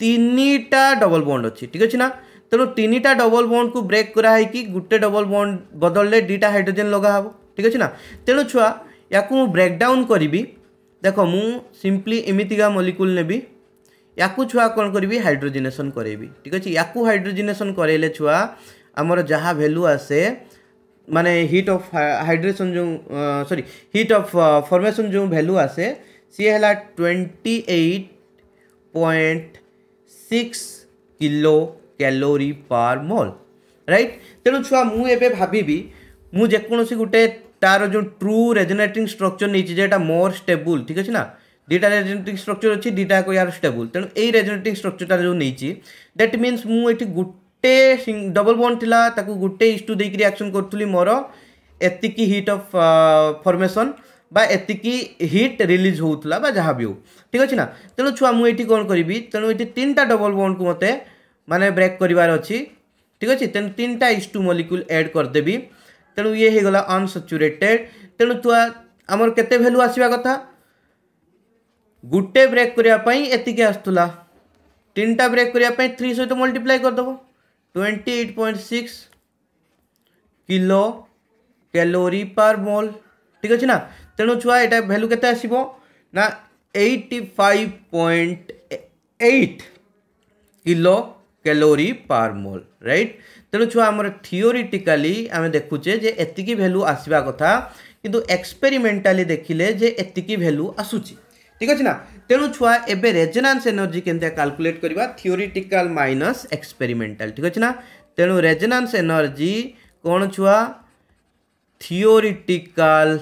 तीनटा डबल बॉन्ड अच्छी ठीक अच्छे ना ତେଣୁ ତିନିଟା ଡବଲ୍ ବଣ୍ଡକୁ ବ୍ରେକ୍ କରାହେଇକି ଗୋଟେ ଡବଲ୍ ବଣ୍ଡ ବଦଳରେ ଦୁଇଟା ହାଇଡ୍ରୋଜେନ୍ ଲଗାହେବ ଠିକ୍ ଅଛି ନା ତେଣୁ ଛୁଆ ୟାକୁ ମୁଁ ବ୍ରେକ୍ ଡାଉନ୍ କରିବି ଦେଖ ମୁଁ ସିମ୍ପଲି ଏମିତିକା ମଲିକୁଲ୍ ନେବି ୟାକୁ ଛୁଆ କ'ଣ କରିବି ହାଇଡ୍ରୋଜିନେସନ୍ କରେଇବି ଠିକ୍ ଅଛି ୟାକୁ ହାଇଡ୍ରୋଜିନେସନ୍ କରେଇଲେ ଛୁଆ ଆମର ଯାହା ଭ୍ୟାଲୁ ଆସେ ମାନେ ହିଟ୍ ଅଫ୍ ହାଇଡ୍ରେସନ୍ ଯେଉଁ ସରି ହିଟ୍ ଅଫ୍ ଫର୍ମେସନ୍ ଯେଉଁ ଭ୍ୟାଲୁ ଆସେ ସିଏ ହେଲା twenty eight point six kilo calorie ପାର୍ ମୋଲ୍ ରାଇଟ୍ ତେଣୁ ଛୁଆ ମୁଁ ଏବେ ଭାବିବି ମୁଁ ଯେକୌଣସି ଗୋଟେ ତାର ଯେଉଁ ଟ୍ରୁ ରେଜନେଟିଂ ଷ୍ଟ୍ରକ୍ଚର ନେଇଛି ଯେଟା ମୋର୍ ଷ୍ଟେବୁଲ୍ ଠିକ୍ ଅଛି ନା ଦୁଇଟା ରେଜନେଟିଂ ଷ୍ଟ୍ରକ୍ଚର ଅଛି ଦୁଇଟାକ ୟାର ଷ୍ଟେବୁଲ୍ ତେଣୁ ଏଇ ରେଜନେଟିଂ ଷ୍ଟ୍ରକ୍ଚରଟା ଯେଉଁ ନେଇଛି ଦ୍ୟାଟ୍ ମିନ୍ସ ମୁଁ ଏଠି ଗୋଟେ ଡବଲ୍ ବଣ୍ଡ ଥିଲା ତାକୁ ଗୋଟେ ଇଷ୍ଟୁ ଦେଇକି ରିଆକ୍ସନ୍ କରୁଥିଲି ମୋର ଏତିକି ହିଟ୍ ଅଫ୍ ଫର୍ମେସନ୍ বা এতিকি হিট রিলিজ হোলা বা যা বি হো ঠিক আছে না তেমন ছুয়া মু এটি কোণ করবি তেমন এটি তিনটা ডবল বন্ডকে মতো मान ब्रेक करार अच्छी ठीक अच्छे तेणु तीन टा इच टू मलिक्यूल एड करदेवि तेणु ये होगा अनसचुरेटेड तेणु तुआ आमर के भैल्यू आसवा कथा? गोटे ब्रेक करने आसला तीन टा ब्रेक करने थ्री सहित multiply करदेव twenty eight point six kilo calorie per mole ठीक अच्छे ना? तेणु छुआ यहाँ भैल्यू के आसो ना eighty five point eight kilo calorie per mole right तेणु छुआ आम थियोरीटिकाली आम देखुचे एतिकी भैल्यू आसवा कथा किंतु एक्सपेरिमेंटाली देखिले एतिकी भैल्यू आसूची ठीक अच्छे ना तेणु छुआ एबे रेजोनांस एनर्जी केमती काल्कुलेट करवा थियोरीटिकाल माइनस एक्सपेरिमेंटाल ठीक अच्छे ना तेणु रेजोनांस एनर्जी कौन छुआ थियोरीटिकाल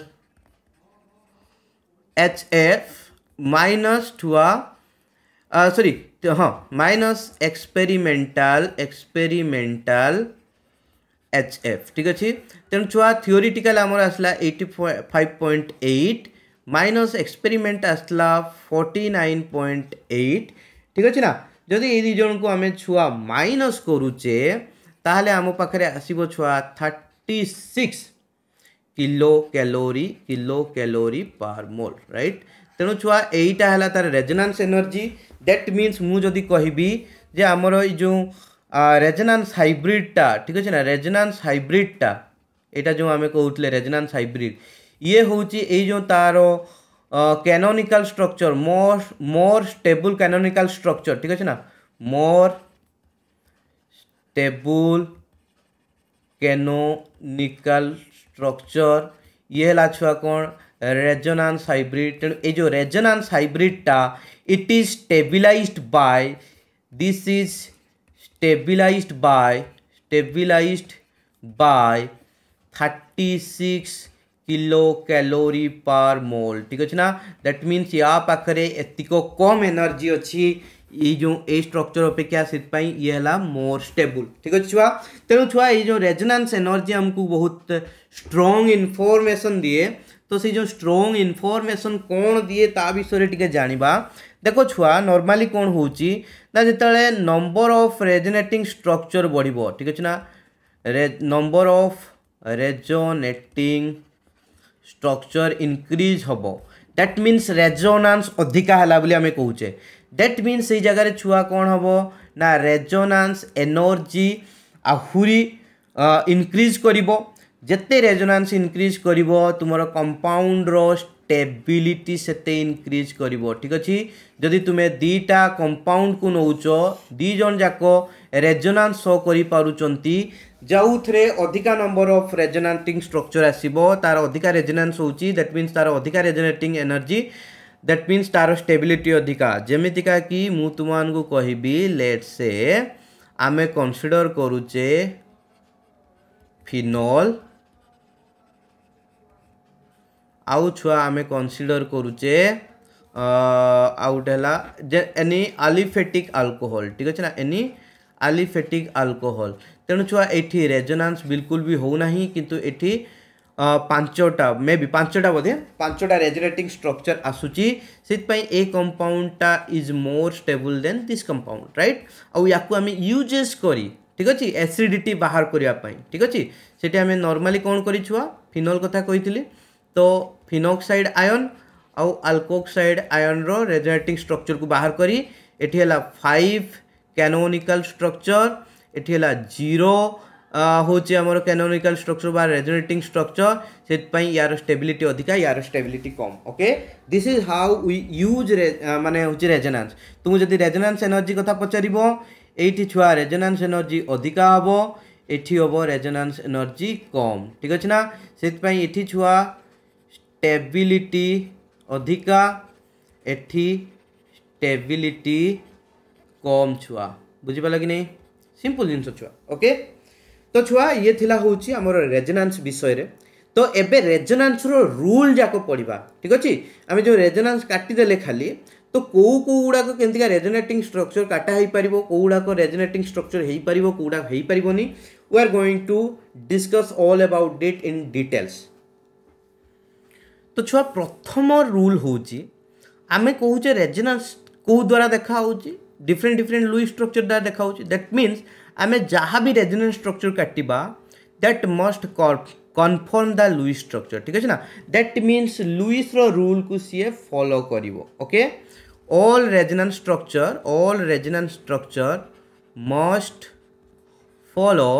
एच एफ़ माइनस छुआ सॉरी हाँ minus experimental experimental H F ठीक अच्छे तेणु छुआ थिओरीटिकाल आमर आसला eighty five point eight minus experiment आसला फोर्टी नाइन पॉइंट एट ठीक अच्छे ना जदि ये दुजन को आम छुआ माइनस करुचे ताहले आम पाखे आसब छुआ thirty six kilo calorie kilo calorie per mole right तेणु छुआ यहीटा है तार रेजोनास एनर्जी দ্যাট মিন্স মু যদি কহিবি যে আমার এই যে রেজনান্স হাইব্রিডটা ঠিক আছে না রেজনান্স হাইব্রিডটা এটা যে আমি কହୁଥିଲେ রেজনান্স হাইব্রিড ইয়ে হচ্ছে এই যে তার canonical structure more more stable canonical structure ঠিক আছে না মোর স্টেবল ক্যানোনিকাল স্ট্রকচর ইয়ে হল ছুয়া কোণ রেজোনান্স হাইব্রিড তেমন এই যে resonance হাইব্রিডটা it stabilized by this is stabilized by stabilized by thirty six kilo calorie per mole ठीक अच्छे ना? दैट मीनस या पाखे एतिक कम एनर्जी अच्छी, ये जो ए स्ट्रक्चर अपेक्षा से ये है मोर स्टेबल ठीक अच्छे छुआ? तेणु छुआ, ये जो एनर्जी आमको बहुत स्ट्रंग इनफर्मेसन दिए तो से जो स्ट्रंग इनफर्मेसन कौन दिए ता विषय जाना देख छुआ नर्माली कौन हो जो नंबर ऑफ़ रेजोनेटिंग स्ट्रक्चर बढ़ ठीक अच्छे ना number of resonating structure increase हम दैट मीनस रेजोनांस अधिका है बोली आम कहे दैट मीनस से जगह छुआ कौन हम ना रेजोनांस एनर्जी आहुरी इनक्रिज कर जिते रेजोनांस इनक्रिज कर तुम कंपाउंड्र स्टेबिलिटी से इनक्रिज कर ठीक अच्छे जदि तुम्हें दीटा कंपाउंड को नौच दीज जाक रेजोनांस शो कर ଯେଉଁଥିରେ ଅଧିକା ନମ୍ବର ଅଫ୍ ରେଜୋନାଟିଂ ଷ୍ଟ୍ରକ୍ଚର ଆସିବ ତାର ଅଧିକା ରେଜୋନାନ୍ସ ହେଉଛି ଦ୍ୟାଟ୍ ମିନ୍ସ ତାର ଅଧିକା ରେଜୋନେଟିଂ ଏନର୍ଜି ଦ୍ୟାଟ୍ ମିନ୍ସ ତାର ଷ୍ଟେବିଲିଟି ଅଧିକା ଯେମିତିକା କି ମୁଁ ତୁମମାନଙ୍କୁ କହିବି ଲେଟ୍ ସେ ଆମେ କନସିଡ଼ର କରୁଛେ ଫିନଲ୍ आउ छुआ आम कनसीडर करुचे आउटा जे एनी आलिफेटिक आल्कोहल ठीक अच्छे ना? एनी आलिफेटिक आल्कोहल तेणु छुआ ये रेजोनांस बिल्कुल भी होना कितु ये पांचटा मे बी पांचटा बोधे? पांचटा रेजोनेटिंग स्ट्रक्चर आसूची। से कंपाउंडटा is more stable then this compound right आम यूजेस कर ঠিক আছে এসিডিটি বাহার করা ঠিক আছে সেটি আমি নর্মালি কোণ করি ছুয়া ফিনল কথা কইলি तो ଫିନୋକ୍ସାଇଡ୍ ଆୟନ୍ ଆଉ ଆଲକୋକ୍ସାଇଡ୍ ଆୟନ୍ର ରେଜୋନେଟିଂ ଷ୍ଟ୍ରକ୍ଚରକୁ ବାହାର କରି ଏଠି ହେଲା ଫାଇଭ୍ କ୍ୟାନୋନିକାଲ୍ ଷ୍ଟ୍ରକ୍ଚର୍ ଏଠି ହେଲା ଜିରୋ ହେଉଛି ଆମର କ୍ୟାନୋନିକାଲ୍ ଷ୍ଟ୍ରକ୍ଚର୍ ବା ରେଜୋନେଟିଂ ଷ୍ଟ୍ରକ୍ଚର୍ ସେଥିପାଇଁ ୟାର ଷ୍ଟେବିଲିଟି ଅଧିକା ୟାର stability com okay this is how we use ମାନେ ହେଉଛି ରେଜୋନାନ୍ସ ତୁମକୁ ଯଦି ରେଜୋନାନ୍ସ ଏନର୍ଜି କଥା ପଚାରିବ ଏଇଠି ଛୁଆ ରେଜୋନାନ୍ସ ଏନର୍ଜି ଅଧିକା ହେବ ଏଠି ହେବ ରେଜୋନାନ୍ସ ଏନର୍ଜି କମ୍ ଠିକ୍ ଅଛି ନା ସେଥିପାଇଁ ଏଠି ଛୁଆ ଷ୍ଟେବିଲିଟି ଅଧିକା ଏଠି ଷ୍ଟେବିଲିଟି କମ୍ ଛୁଆ ବୁଝିପାରିଲା କି ନାହିଁ ସିମ୍ପଲ୍ ଜିନିଷ ଛୁଆ ଓକେ ତ ଛୁଆ ଇଏ ଥିଲା ହେଉଛି ଆମର ରେଜୋନାନ୍ସ ବିଷୟରେ ତ ଏବେ ରେଜୋନାନ୍ସର ରୁଲ୍ ଯାକ ପଢ଼ିବା ଠିକ୍ ଅଛି ଆମେ ଯେଉଁ ରେଜୋନାନ୍ସ କାଟିଦେଲେ ଖାଲି ତ କେଉଁ କେଉଁ ଗୁଡ଼ାକ କେମିତିକା ରେଜୋନେଟିଂ ଷ୍ଟ୍ରକ୍ଚର କାଟା ହେଇପାରିବ କେଉଁ ଗୁଡ଼ାକ ରେଜୋନେଟିଂ ଷ୍ଟ୍ରକ୍ଚର ହେଇପାରିବ କେଉଁ ଗୁଡ଼ାକ ହେଇପାରିବନି we are going to discuss all about it in details ତ ଛୁଆ ପ୍ରଥମ ରୁଲ୍ ହେଉଛି ଆମେ କହୁଛେ ରେଜନାନ୍ସ କେଉଁ ଦ୍ୱାରା ଦେଖାହେଉଛି ଡିଫରେଣ୍ଟ ଡିଫରେଣ୍ଟ ଲୁଇ ଷ୍ଟ୍ରକ୍ଚର ଦ୍ୱାରା ଦେଖାହେଉଛି ଦ୍ୟାଟ୍ ମିନ୍ସ ଆମେ ଯାହା ବି ରେଜନାନ୍ସ ଷ୍ଟ୍ରକ୍ଚର କାଟିବା that must confirm the Lewis structure ଠିକ୍ ଅଛି ନା ଦ୍ୟାଟ୍ ମିନ୍ସ ଲୁଇସ୍ର ରୁଲ୍କୁ ସିଏ ଫଲୋ କରିବ okay all resonance structure all resonance structure must follow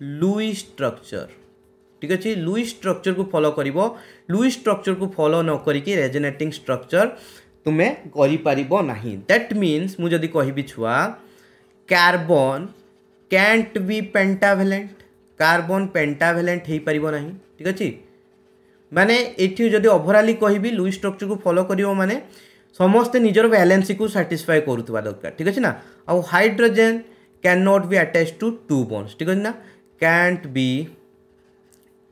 Lewis structure ঠিক আছে লুই স্ট্রকচর কু ফলো করব লুই স্ট্রকচর কু ফলো নকরি রেজোনেটিং স্ট্রকচর তুমি করিপার না দ্যাট মিন্স মু যদি কহিবি ছুয়া carbon can't be pentavalent carbon pentavalent হয়ে পার না ঠিক আছে মানে এটি যদি ওভরালি কহিবি লুই স্ট্রকচর কু ফলো করব মানে ସମସ୍ତେ ନିଜର ଭ୍ୟାଲେନ୍ସିକୁ ସାଟିସ୍ଫାଏ କରୁଥିବା ଦରକାର ଠିକ୍ ଅଛି ନା ଆଉ hydrogen can not be attach to two bonds ଠିକ୍ ଅଛି ନା can't be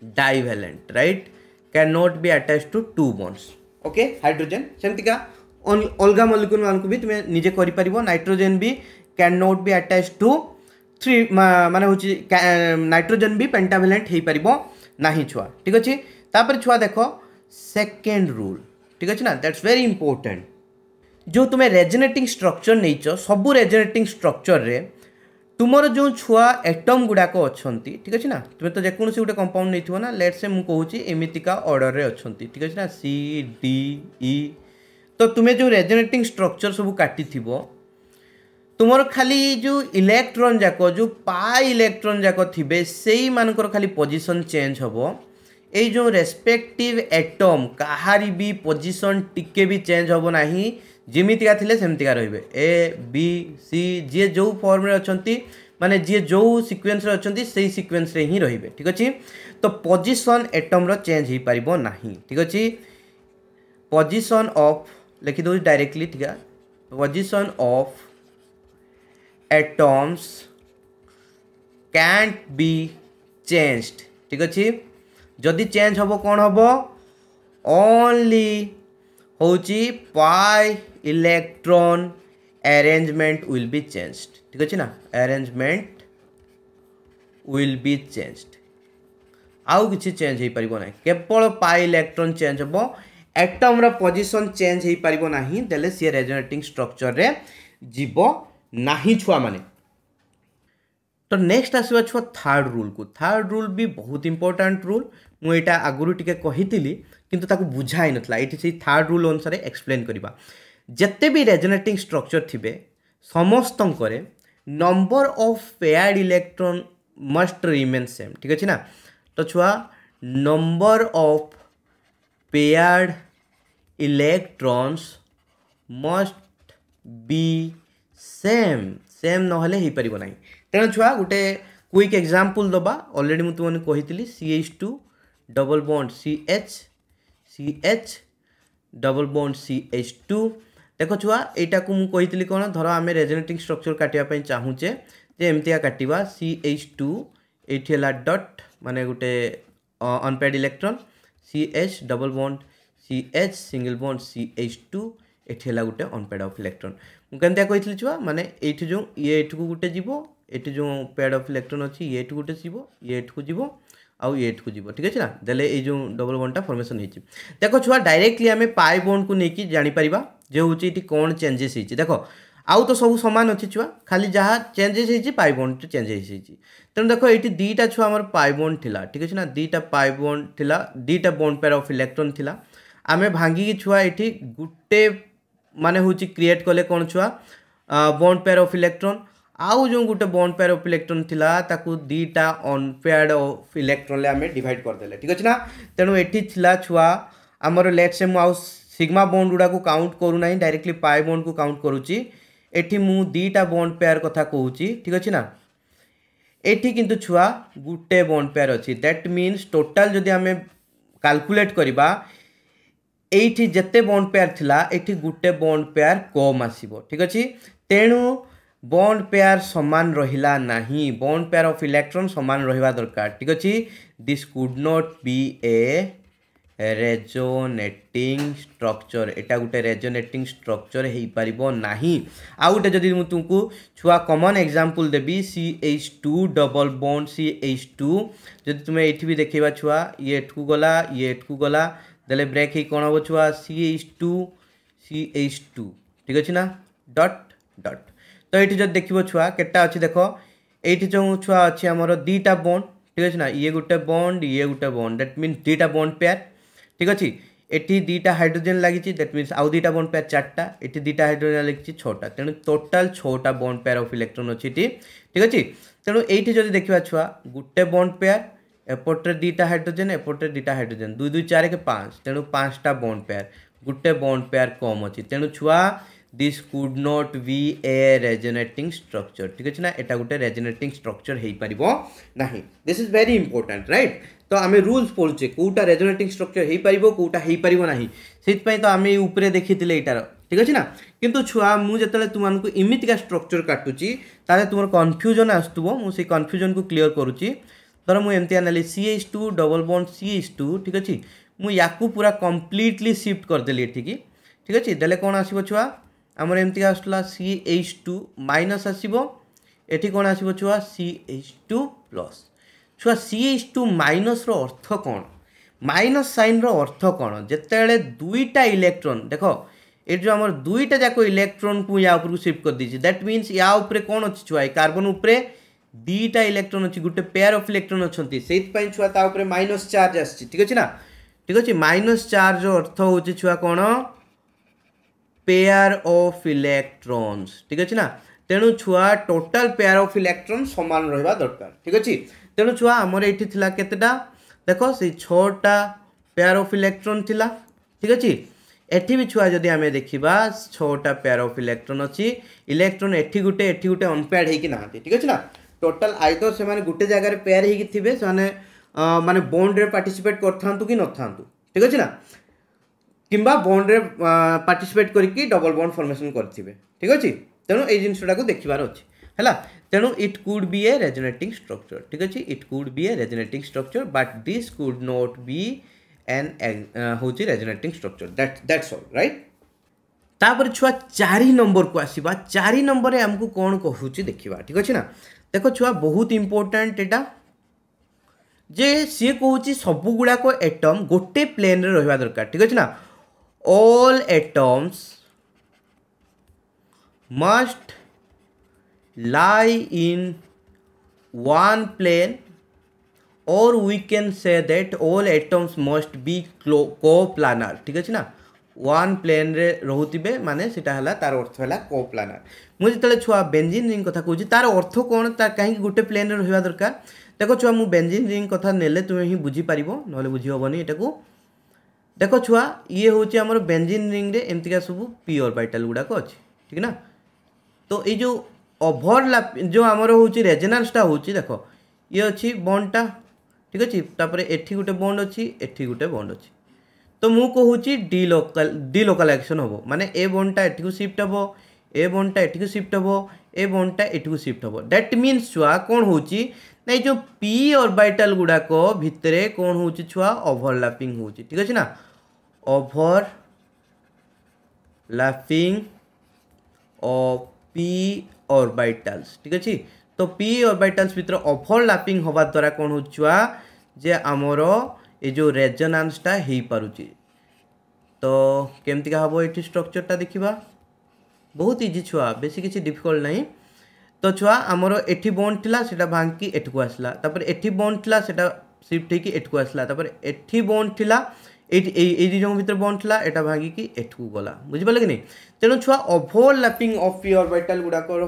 divalent right? Cannot be attached to two bonds. Okay? Hydrogen सेमतिका अलगा मलिकुल मान भी तुम निजे कर नाइट्रोजेन भी कैन नोट भी आटाच टू थ्री मान हूँ नाइट्रोजेन भी पेंटाभेलेंट हो पार ना छुआ। ठीक अच्छे तापर छुआ देख सेकेंड रूल ठीक अच्छे ना? दैट्स वेरी इंपोर्टाट जो तुम्हें रेजनेटिंग स्ट्रक्चर नहींच सबू रेजनेटिंग स्ट्रक्चर रे ତୁମର ଯେଉଁ ଛୁଆ ଏଟମ୍ ଗୁଡ଼ାକ ଅଛନ୍ତି ଠିକ୍ ଅଛି ନା ତୁମେ ତ ଯେକୌଣସି ଗୋଟେ କମ୍ପାଉଣ୍ଡ ନେଇଥିବ ନା ଲେଟ୍ ସେ ମୁଁ କହୁଛି ଏମିତିକା ଅର୍ଡ଼ରରେ ଅଛନ୍ତି ଠିକ୍ ଅଛି ନା ସି ଡି ଇ ତ ତୁମେ ଯେଉଁ ରେଜନେଟିଂ ଷ୍ଟ୍ରକ୍ଚର ସବୁ କାଟିଥିବ ତୁମର ଖାଲି ଯେଉଁ ଇଲେକ୍ଟ୍ରନ୍ ଯାକ ଯେଉଁ ପାଇ ଇଲେକ୍ଟ୍ରନ୍ ଯାକ ଥିବେ ସେଇମାନଙ୍କର ଖାଲି ପୋଜିସନ୍ ଚେଞ୍ଜ ହେବ ଏଇ ଯେଉଁ ରେସ୍ପେକ୍ଟିଭ୍ ଏଟମ୍ କାହାରି ବି ପୋଜିସନ୍ ଟିକେ ବି ଚେଞ୍ଜ ହେବ ନାହିଁ ଯେମିତିକା ଥିଲେ ସେମିତିକା ରହିବେ ଏ ବି ସି ଯିଏ ଯେଉଁ ଫର୍ମରେ ଅଛନ୍ତି ମାନେ ଯିଏ ଯେଉଁ ସିକ୍ୱେନ୍ସରେ ଅଛନ୍ତି ସେଇ ସିକ୍ୱେନ୍ସରେ ହିଁ ରହିବେ ଠିକ୍ ଅଛି ତ ପୋଜିସନ୍ ଏଟମ୍ର ଚେଞ୍ଜ ହେଇପାରିବ ନାହିଁ ଠିକ୍ ଅଛି ପୋଜିସନ୍ ଅଫ୍ ଲେଖିଦେଉଛି ଡାଇରେକ୍ଟଲି ଠିକ୍ position of atoms can't be changed ঠিক ଅଛି ଯଦି ଚେଞ୍ଜ ହେବ କ'ଣ ହେବ ଓନ୍ଲି ହେଉଛି pi electron arrangement will be changed ঠিক ଅଛି ନା arrangement will be changed ଆଉ କିଛି ଚେଞ୍ଜ ହେଇପାରିବ ନାହିଁ କେବଳ ପାଇ ଇଲେକ୍ଟ୍ରନ୍ ଚେଞ୍ଜ ହେବ ଆଟମ୍ର ପୋଜିସନ୍ ଚେଞ୍ଜ ହେଇପାରିବ ନାହିଁ ଦେଲେ ସିଏ ରେଜନେଟିଂ ଷ୍ଟ୍ରକ୍ଚରରେ ଯିବ ନାହିଁ ଛୁଆମାନେ ତ ନେକ୍ସଟ ଆସିବା ଛୁଆ ଥାର୍ଡ଼ ରୁଲ୍କୁ ଥାର୍ଡ଼ ରୁଲ୍ ବି ବହୁତ ଇମ୍ପୋର୍ଟାଣ୍ଟ ରୁଲ୍ ମୁଁ ଏଇଟା ଆଗରୁ ଟିକେ କହିଥିଲି କିନ୍ତୁ ତାକୁ ବୁଝା ହେଇନଥିଲା ଏଇଠି ସେଇ ଥାର୍ଡ଼ ରୁଲ୍ ଅନୁସାରେ ଏକ୍ସପ୍ଲେନ୍ କରିବା ଯେତେ ବି ରେଜନେଟିଂ ଷ୍ଟ୍ରକ୍ଚର ଥିବେ ସମସ୍ତଙ୍କରେ number of paired electron must remain same ଠିକ୍ ଅଛି ନା ତ ଛୁଆ number of paired electrons must be same same ନହେଲେ ହେଇପାରିବ ନାହିଁ ତେଣୁ ଛୁଆ ଗୋଟେ କୁଇକ୍ ଏକ୍ଜାମ୍ପଲ୍ ଦେବା ଅଲରେଡ଼ି ମୁଁ ତୁମମାନଙ୍କୁ କହିଥିଲି C H two double bond C H CH double bond CH2 দেখো ছুয়া এইটাকু মু কইতিলি কোন ধর আমি রেজোনেটিং স্ট্রকচর কাটিবা পাই চাহুচে যে এমতিয়া কাটিবা CH2 এইটি হেলা ডট মানে গোটে unpaired electron CH double bond CH single bond CH2 এটি হেলা গোটে অনপেড অফ ইলেকট্রন মু কেমতিয়া কইতিলি ছুয়া মানে এইটি যে ইয়ে এটুকু গোটে যাব এটি যে পেড অফ ইলেকট্রন অছি ইয়ে এটুকু গোটে যাব ইয়ে এটুকু যাব आउ एट को ठीक है ना दे ये जो डबल बंडा फर्मेसन होती देख छुआ डायरेक्टली आम पाए बोन को लेकिन जापर जे हूँ ये कौन चेंजेस होती देख आउ तो सब सामान अच्छे छुआ खाली जहाँ चेंजेस होती पाए बंड चेंजेस होती देख ये दुईटा छुआ आम पाए बंड थी ठीक है ना दुईटा पाए बंड थी दुईटा बंड पेयर अफ इलेक्ट्रोन थी आम भांगिकी छुआ ये गोटे मानने हूँ क्रिएट कले कौन छुआ बंड पेयर अफ इलेक्ट्रोन ଆଉ ଯେଉଁ ଗୋଟେ ବଣ୍ଡ ପେୟାର ଅଫ୍ ଇଲେକ୍ଟ୍ରନ୍ ଥିଲା ତାକୁ ଦୁଇଟା ଅନପେୟାର୍ଡ଼ ଅଫ୍ ଇଲେକ୍ଟ୍ରୋନ୍ରେ ଆମେ ଡିଭାଇଡ଼ କରିଦେଲେ ଠିକ୍ ଅଛି ନା ତେଣୁ ଏଠି ଥିଲା ଛୁଆ ଆମର ଲେଟ୍ ସେ ମୁଁ ଆଉ ସିଗ୍ମା ବଣ୍ଡ ଗୁଡ଼ାକୁ କାଉଣ୍ଟ କରୁନାହିଁ ଡାଇରେକ୍ଟଲି ପାଏ ବଣ୍ଡକୁ କାଉଣ୍ଟ କରୁଛି ଏଠି ମୁଁ ଦୁଇଟା ବଣ୍ଡ ପେୟାର କଥା କହୁଛି ଠିକ୍ ଅଛି ନା ଏଠି କିନ୍ତୁ ଛୁଆ ଗୋଟେ ବଣ୍ଡ ପେୟାର ଅଛି ଦ୍ୟାଟ୍ ମିନ୍ସ ଟୋଟାଲ୍ ଯଦି ଆମେ କାଲକୁଲେଟ୍ କରିବା ଏଇଠି ଯେତେ ବଣ୍ଡ ପେୟାର ଥିଲା ଏଠି ଗୋଟେ ବଣ୍ଡ ପେୟାର କମ୍ ଆସିବ ଠିକ୍ ଅଛି ତେଣୁ বন্ড পেয়ার সমান রহিলা নাহি বন্ড পেয়ার অফ ইলেকট্রন সমান রহবা দরকার ঠিক আছে this could not be a resonating structure এটা গোটে রেজোনেটিং স্ট্রকচর হয়েপারিব না আউ গোটে যদি মু তুমকু ছুয়া কমন এক্সাম্পল দেবি C H two double bond C H two যদি তুমি এইটি বি দেখেবা ছুয়া ইয়ে এঠু গলা ইয়ে এঠু গলা ଦେଲେ ବ୍ରେକ୍ ହେଇ କ'ଣ ହେବ ଛୁଆ C H two C H two ଠିକ୍ ଅଛି ନା ଡଟ୍ ଡଟ୍ ତ ଏଇଠି ଯଦି ଦେଖିବ ଛୁଆ କେତେଟା ଅଛି ଦେଖ ଏଇଠି ଯେଉଁ ଛୁଆ ଅଛି ଆମର ଦୁଇଟା ବଣ୍ଡ ଠିକ୍ ଅଛି ନା ଇଏ ଗୋଟେ ବଣ୍ଡ ଇଏ ଗୋଟେ ବଣ୍ଡ ଦ୍ୟାଟ୍ ମିନ୍ସ ଦୁଇଟା ବଣ୍ଡ ପେୟାର ଠିକ୍ ଅଛି ଏଠି ଦୁଇଟା ହାଇଡ୍ରୋଜେନ୍ ଲାଗିଛି ଦ୍ୟାଟ୍ ମିନ୍ସ ଆଉ ଦୁଇଟା ବଣ୍ଡ ପେୟାର ଚାରିଟା ଏଠି ଦୁଇଟା ହାଇଡ୍ରୋଜେନ୍ ଲାଗିଛି ଛଅଟା ତେଣୁ ଟୋଟାଲ ଛଅଟା ବଣ୍ଡ ପେୟାର ଅଫ୍ ଇଲେକ୍ଟ୍ରୋନ୍ ଅଛି ଏଠି ଠିକ୍ ଅଛି ତେଣୁ ଏଇଠି ଯଦି ଦେଖିବା ଛୁଆ ଗୋଟେ ବଣ୍ଡ ପେୟାର ଏପଟରେ ଦୁଇଟା ହାଇଡ୍ରୋଜେନ୍ ଏପଟରେ ଦୁଇଟା ହାଇଡ୍ରୋଜେନ୍ ଦୁଇ ଦୁଇ ଚାରିକେ ପାଞ୍ଚ ତେଣୁ ପାଞ୍ଚଟା ବଣ୍ଡ ପେୟାର ଗୋଟେ ବଣ୍ଡ ପେୟାର କମ୍ ଅଛି ତେଣୁ ଛୁଆ this could not be a resonating structure ठीक अच्छे ना एटा गोटे रेजोनेटिंग स्ट्रक्चर हो पार ना this is very important right तो आम रूल्स पढ़ुचे कौटा रेजोनेटिंग स्ट्रक्चर हो पार कौटा हो पार ना से तो आम उपरे देखी यार ঠিক আছে না কিন্তু ছুয়া মু যেতলে তোমাকে এমিতিকা স্ট্রকচর কাটুছি তাহলে তোমার কনফ্যুজন আসুব মু সেই কনফ্যুজন কু ক্লিয়ার করুছি ধর মু এমতি আনালি C H two double bond C H two ঠিক আছে মু ইয়াকু পুরা কমপ্লিটলি সিফট করদেলি এটিকি ঠিক আছে দেলে কোণ আসব ছুয়া ଆମର ଏମିତି ଆସୁଥିଲା ସି ଏଚ୍ ଟୁ ମାଇନସ୍ ଆସିବ ଏଠି କ'ଣ ଆସିବ ଛୁଆ ସି ଏଚ୍ ଟୁ ପ୍ଲସ୍ ଛୁଆ ସି ଏଚ୍ ଟୁ ମାଇନସ୍ର ଅର୍ଥ କ'ଣ ମାଇନସ୍ ସାଇନ୍ର ଅର୍ଥ କ'ଣ ଯେତେବେଳେ ଦୁଇଟା ଇଲେକ୍ଟ୍ରନ୍ ଦେଖ ଏଠି ଯେଉଁ ଆମର ଦୁଇଟା ଯାକ ଇଲେକ୍ଟ୍ରନ୍କୁ ୟା ଉପରକୁ ସିଫ୍ଟ କରିଦେଇଛି ଦ୍ୟାଟ୍ ମିନ୍ସ ୟା ଉପରେ କ'ଣ ଅଛି ଛୁଆ ଏ କାର୍ବନ ଉପରେ ଦୁଇଟା ଇଲେକ୍ଟ୍ରନ୍ ଅଛି ଗୋଟେ ପେୟାର ଅଫ୍ ଇଲେକ୍ଟ୍ରନ୍ ଅଛନ୍ତି ସେଇଥିପାଇଁ ଛୁଆ ତା ଉପରେ ମାଇନସ୍ ଚାର୍ଜ ଆସିଛି ଠିକ୍ ଅଛି ନା ଠିକ୍ ଅଛି ମାଇନସ୍ ଚାର୍ଜ ଅର୍ଥ ହେଉଛି ଛୁଆ କ'ଣ পেয়ার অফ ইলেকট্রন্স ঠিক আছে না? তেণু ছুয়া টোটাল পেয়ার অফ ইলেকট্রন সমান রহবা দরকার ঠিক আছে তেণু ছুয়া আমার এইটি লা কেতেটা দেখ সেই ছটা পেয়ার অফ ইলেকট্রন লা ঠিক আছে এটি বি ছুয়া যদি আমি দেখিবা ছটা পেয়ার অফ ইলেকট্রন অছি ইলেকট্রন এটি গুটে এটি গুটে অনপেয়ার হইকি না ঠিক আছে না টোটাল আইদর সে গোটে জায়গায় পেয়ার হইকি থিবে সে মানে বন্ডরে পার্টিসিপেট করথান্তু কি নথান্তু ঠিক আছে না কিংবা বন্ডরে পার্টিসিপেট করিকি ডবল বন্ড ফর্মেসন କରିଥିବେ ঠিক ଅଛି ତେଣୁ ଏଇ ଜିନିଷଟାକୁ ଦେଖିବାର ଅଛି ହେଲା ତେଣୁ it could be A ରେଜନେଟିଂ structure ଠିକ୍ ଅଛି it could be a resonating structure but this could not be an ହେଉଛି resonating structure that that's all right ତାପରେ ଛୁଆ ଚାରି ନମ୍ବରକୁ ଆସିବା ଚାରି ନମ୍ବରରେ ଆମକୁ କ'ଣ କହୁଛି ଦେଖିବା ଠିକ୍ ଅଛି ନା ଦେଖ ଛୁଆ ବହୁତ ଇମ୍ପୋର୍ଟାଣ୍ଟ ଏଇଟା ଯେ ସିଏ କହୁଛି ସବୁଗୁଡ଼ାକ ଏଟମ୍ ଗୋଟେ ପ୍ଲେନ୍ରେ ରହିବା ଦରକାର ଠିକ୍ ଅଛି ନା all atoms must lie in one plane और we can say that all atoms must be coplanar ठीक अच्छे ना ୱାନ୍ ପ୍ଲେନ୍ରେ ରହୁଥିବେ ମାନେ ସେଇଟା ହେଲା ତାର ଅର୍ଥ ହେଲା କୋ ପ୍ଲାନାର ମୁଁ ଯେତେବେଳେ ଛୁଆ ବେଞ୍ଜିନ୍ ରିଙ୍ଗ କଥା କହୁଛି ତାର ଅର୍ଥ କ'ଣ ତା କାହିଁକି ଗୋଟେ ପ୍ଲେନ୍ରେ ରହିବା ଦରକାର ଦେଖ ଛୁଆ ମୁଁ ବେଞ୍ଜିନ୍ ରିଙ୍ଗ କଥା ନେଲେ ତୁମେ ହିଁ ବୁଝିପାରିବ ନହେଲେ ବୁଝି ହେବନି ଏଟାକୁ দেখ ছুয়া ইয়ে হচ্ছে আমার বেঞ্জিন রিংরে এমতিকা সব পি অরবাইটাল গুড়াক অছে ঠিক না তো এই যে ওভরল্যাপ যে আমার হচ্ছে রেজেনান্সটা হচ্ছে দেখ ইয়ে অছি বন্ডটা ঠিক আছে তারপরে এটি গোটে বন্ড অছি এটি গোটে বন্ড অছি তো মু কুচি ডিলোকাল ডিলোকালাইজেসন হব মানে এ বন্ডটা এটিকে সিফট হব এ বন্ডটা এটিকে সিফট হব এ বন্ডটা এটিকে সিফট হব দ্যাট মিন্স ছুয়া কোণ হচ্ছে না এই যে পি অরবাইটাল গুড়াক ভিতরে কোণ হচ্ছে ছুয়া ওভরল্যাপিং হচ্ছে ঠিক আছে না ओभरलैपिंग ऑफ़ पी ଅର୍ବାଇଟାଲ୍ସ ଠିକ୍ ଅଛି ତ ପି ଅର୍ବାଇଟାଲ୍ସ ଭିତରେ ଓଭରଲାପିଂ ହେବା ଦ୍ୱାରା କ'ଣ ହେଉଛି ଛୁଆ ଯେ ଆମର ଏ ଯେଉଁ ରେଜୋନାନ୍ସଟା ହେଇପାରୁଛି ତ କେମିତିକା ହେବ ଏଠି ଷ୍ଟ୍ରକ୍ଚରଟା ଦେଖିବା ବହୁତ ଇଜି ଛୁଆ ବେଶୀ କିଛି ଡିଫିକଲ୍ଟ ନାହିଁ ତ ଛୁଆ ଆମର ଏଠି ବଣ୍ଡ ଥିଲା ସେଇଟା ଭାଙ୍ଗିକି ଏଠିକୁ ଆସିଲା ତାପରେ ଏଠି ବଣ୍ଡ ଥିଲା ସେଇଟା ସିଫ୍ଟ ହେଇକି ଏଠିକୁ ଆସିଲା ତାପରେ ଏଠି ବଣ୍ଡ ଥିଲା ଏଇଠି ଏଇ ଏଇ ଦୁଇ ଜଣଙ୍କ ଭିତରେ ବଣ୍ଡ ଥିଲା ଏଇଟା ଭାଗିକି ଏଠକୁ ଗଲା ବୁଝିପାରିଲେ କି ନାହିଁ ତେଣୁ ଛୁଆ ଓଭରଲାପିଂ ଅଫ୍ ପି ଅର୍ବିଟାଲ ଗୁଡ଼ାକର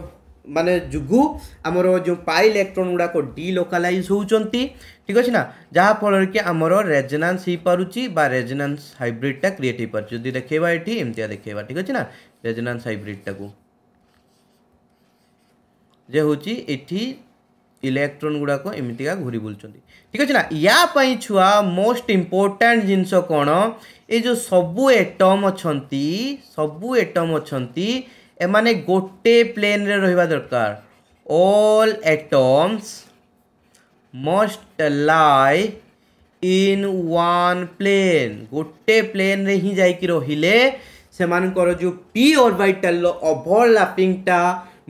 ମାନେ ଯୋଗୁଁ ଆମର ଯେଉଁ ପାଇ ଇଲେକ୍ଟ୍ରନ୍ ଗୁଡ଼ାକ ଡିଲୋକାଲାଇଜ୍ ହେଉଛନ୍ତି ଠିକ୍ ଅଛି ନା ଯାହାଫଳରେ କି ଆମର ରେଜନାନ୍ସ ହେଇପାରୁଛି ବା ରେଜନାନ୍ସ ହାଇବ୍ରିଡ଼୍ଟା କ୍ରିଏଟ୍ ହେଇପାରୁଛି ଯଦି ଦେଖେଇବା ଏଠି ଏମିତିଆ ଦେଖେଇବା ଠିକ୍ ଅଛି ନା ରେଜନାନ୍ସ ହାଇବ୍ରିଡ଼୍ଟାକୁ ଯେ ହେଉଛି ଏଠି ଇଲେକ୍ଟ୍ରୋନ୍ ଗୁଡ଼ାକ ଏମିତିକା ଘୁରି ବୁଲୁଛନ୍ତି ଠିକ୍ ଅଛି ନା ୟା ପାଇଁ ଛୁଆ ମୋଷ୍ଟ ଇମ୍ପୋର୍ଟାଣ୍ଟ ଜିନିଷ କ'ଣ ଏ ଯେଉଁ ସବୁ ଏଟମ୍ ଅଛନ୍ତି ସବୁ ଏଟମ୍ ଅଛନ୍ତି ଏମାନେ ଗୋଟେ ପ୍ଲେନ୍ରେ ରହିବା ଦରକାର all atoms must lie in one plane ଗୋଟେ ପ୍ଲେନ୍ରେ ହିଁ ଯାଇକି ରହିଲେ ସେମାନଙ୍କର ଯେଉଁ ପି ଅର୍ବାଇଟାଲ୍ର ଓଭରଲାପିଂଟା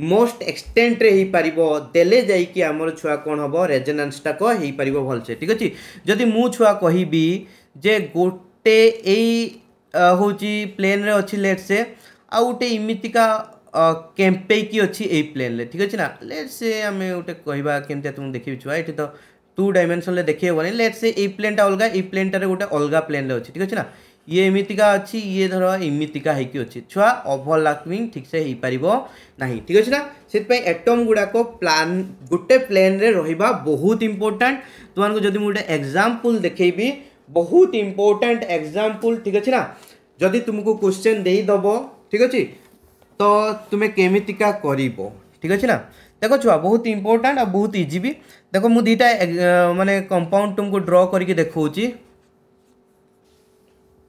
ମୋଷ୍ଟ ଏକ୍ସଟେଣ୍ଟରେ ହେଇପାରିବ ଦେଲେ ଯାଇକି ଆମର ଛୁଆ କ'ଣ ହେବ ରେଜୋନାନ୍ସଟାକ ହେଇପାରିବ ଭଲସେ ଠିକ୍ ଅଛି ଯଦି ମୁଁ ଛୁଆ କହିବି ଯେ ଗୋଟେ ଏଇ ହେଉଛି ପ୍ଲେନ୍ରେ ଅଛି ଲେଟ୍ ସେ ଆଉ ଗୋଟେ ଏମିତିକା କେମ୍ପେଇକି ଅଛି ଏଇ ପ୍ଲେନ୍ରେ ଠିକ୍ ଅଛି ନା ଲେଟ୍ ସେ ଆମେ ଗୋଟେ କହିବା କେମିତିଆ ତୁମକୁ ଦେଖିବି ଛୁଆ ଏଠି ତ ଟୁ ଡାଇମେନସନ୍ରେ ଦେଖି ହେବନି ଲେଟ୍ ସେ ଏଇ ପ୍ଲେନ୍ଟା ଅଲଗା ଏଇ ପ୍ଲେନ୍ଟାରେ ଗୋଟେ ଅଲଗା ପ୍ଲେନ୍ରେ ଅଛି ଠିକ୍ ଅଛି ନା ଇଏ ଏମିତିକା ଅଛି ଇଏ ଧର ଏମିତିକା ହେଇକି ଅଛି ଛୁଆ ଓଭରଲାପିଂ ଠିକ୍ସେ ହେଇପାରିବ ନାହିଁ ଠିକ୍ ଅଛି ନା ସେଥିପାଇଁ ଏଟମ୍ ଗୁଡ଼ାକ ପ୍ଲାନ୍ ଗୋଟେ ପ୍ଲେନ୍ରେ ରହିବା ବହୁତ ଇମ୍ପୋର୍ଟାଣ୍ଟ ତୁମମାନଙ୍କୁ ଯଦି ମୁଁ ଗୋଟେ ଏକ୍ଜାମ୍ପଲ୍ ଦେଖେଇବି ବହୁତ ଇମ୍ପୋର୍ଟାଣ୍ଟ ଏକ୍ଜାମ୍ପଲ୍ ଠିକ୍ ଅଛି ନା ଯଦି ତୁମକୁ କ୍ୱେଶ୍ଚନ୍ ଦେଇଦେବ ଠିକ୍ ଅଛି ତ ତୁମେ କେମିତିକା କରିବ ଠିକ୍ ଅଛି ନା ଦେଖ ଛୁଆ ବହୁତ ଇମ୍ପୋର୍ଟାଣ୍ଟ ଆଉ ବହୁତ ଇଜି ବି ଦେଖ ମୁଁ ଦୁଇଟା ମାନେ କମ୍ପାଉଣ୍ଡ ତୁମକୁ ଡ୍ର କରିକି ଦେଖାଉଛି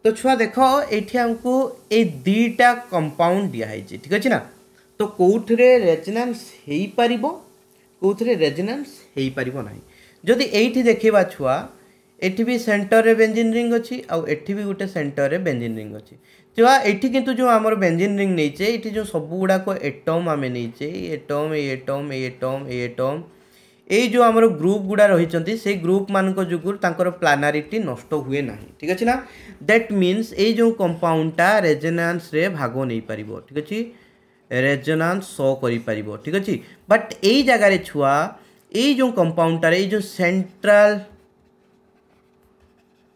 তো ଛୁଆ ଦେଖ ଏଇଠି ଆମକୁ ଏଇ ଦୁଇଟା କମ୍ପାଉଣ୍ଡ ଦିଆହେଇଛି ଠିକ୍ ଅଛି ନା ତ କେଉଁଥିରେ ରେଜନାନ୍ସ ହେଇପାରିବ କେଉଁଥିରେ ରେଜନାନ୍ସ ହେଇପାରିବ ନାହିଁ ଯଦି ଏଇଠି ଦେଖିବା ଛୁଆ ଏଠି ବି ସେଣ୍ଟରରେ ବେଞ୍ଜିନ୍ ରିଙ୍ଗ ଅଛି ଆଉ ଏଠି ବି ଗୋଟେ ସେଣ୍ଟରରେ ବେଞ୍ଜିନ୍ ରିଙ୍ଗ ଅଛି ଛୁଆ ଏଠି କିନ୍ତୁ ଯେଉଁ ଆମର ବେଞ୍ଜିନ୍ ରିଙ୍ଗ ନେଇଛେ ଏଠି ଯେଉଁ ସବୁ ଗୁଡ଼ାକ ଏଟମ୍ ଆମେ ନେଇଛେ ଏଇ ଏଟମ୍ ଏଇ ଏଟମ୍ ଏଇ ଏଟମ୍ ଏଇ ଏଟମ୍ এই ଯେଉଁ ଆମର ଗ୍ରୁପ୍ ଗୁଡ଼ା ରହିଛନ୍ତି ସେଇ ଗ୍ରୁପ୍ମାନଙ୍କ ଯୋଗୁଁ ତାଙ୍କର ପ୍ଲାନାରିଟି ନଷ୍ଟ ହୁଏ ନାହିଁ ଠିକ୍ ଅଛି ନା ଦ୍ୟାଟ୍ ମିନ୍ସ ଏଇ ଯେଉଁ କମ୍ପାଉଣ୍ଡଟା ରେଜୋନାନ୍ସରେ ଭାଗ ନେଇପାରିବ ଠିକ୍ ଅଛି ରେଜୋନାନ୍ସ ଶୋ କରିପାରିବ ଠିକ୍ ଅଛି ବଟ୍ ଏଇ ଜାଗାରେ ଛୁଆ ଏଇ ଯେଉଁ କମ୍ପାଉଣ୍ଡଟାରେ ଏଇ ଯେଉଁ ସେଣ୍ଟ୍ରାଲ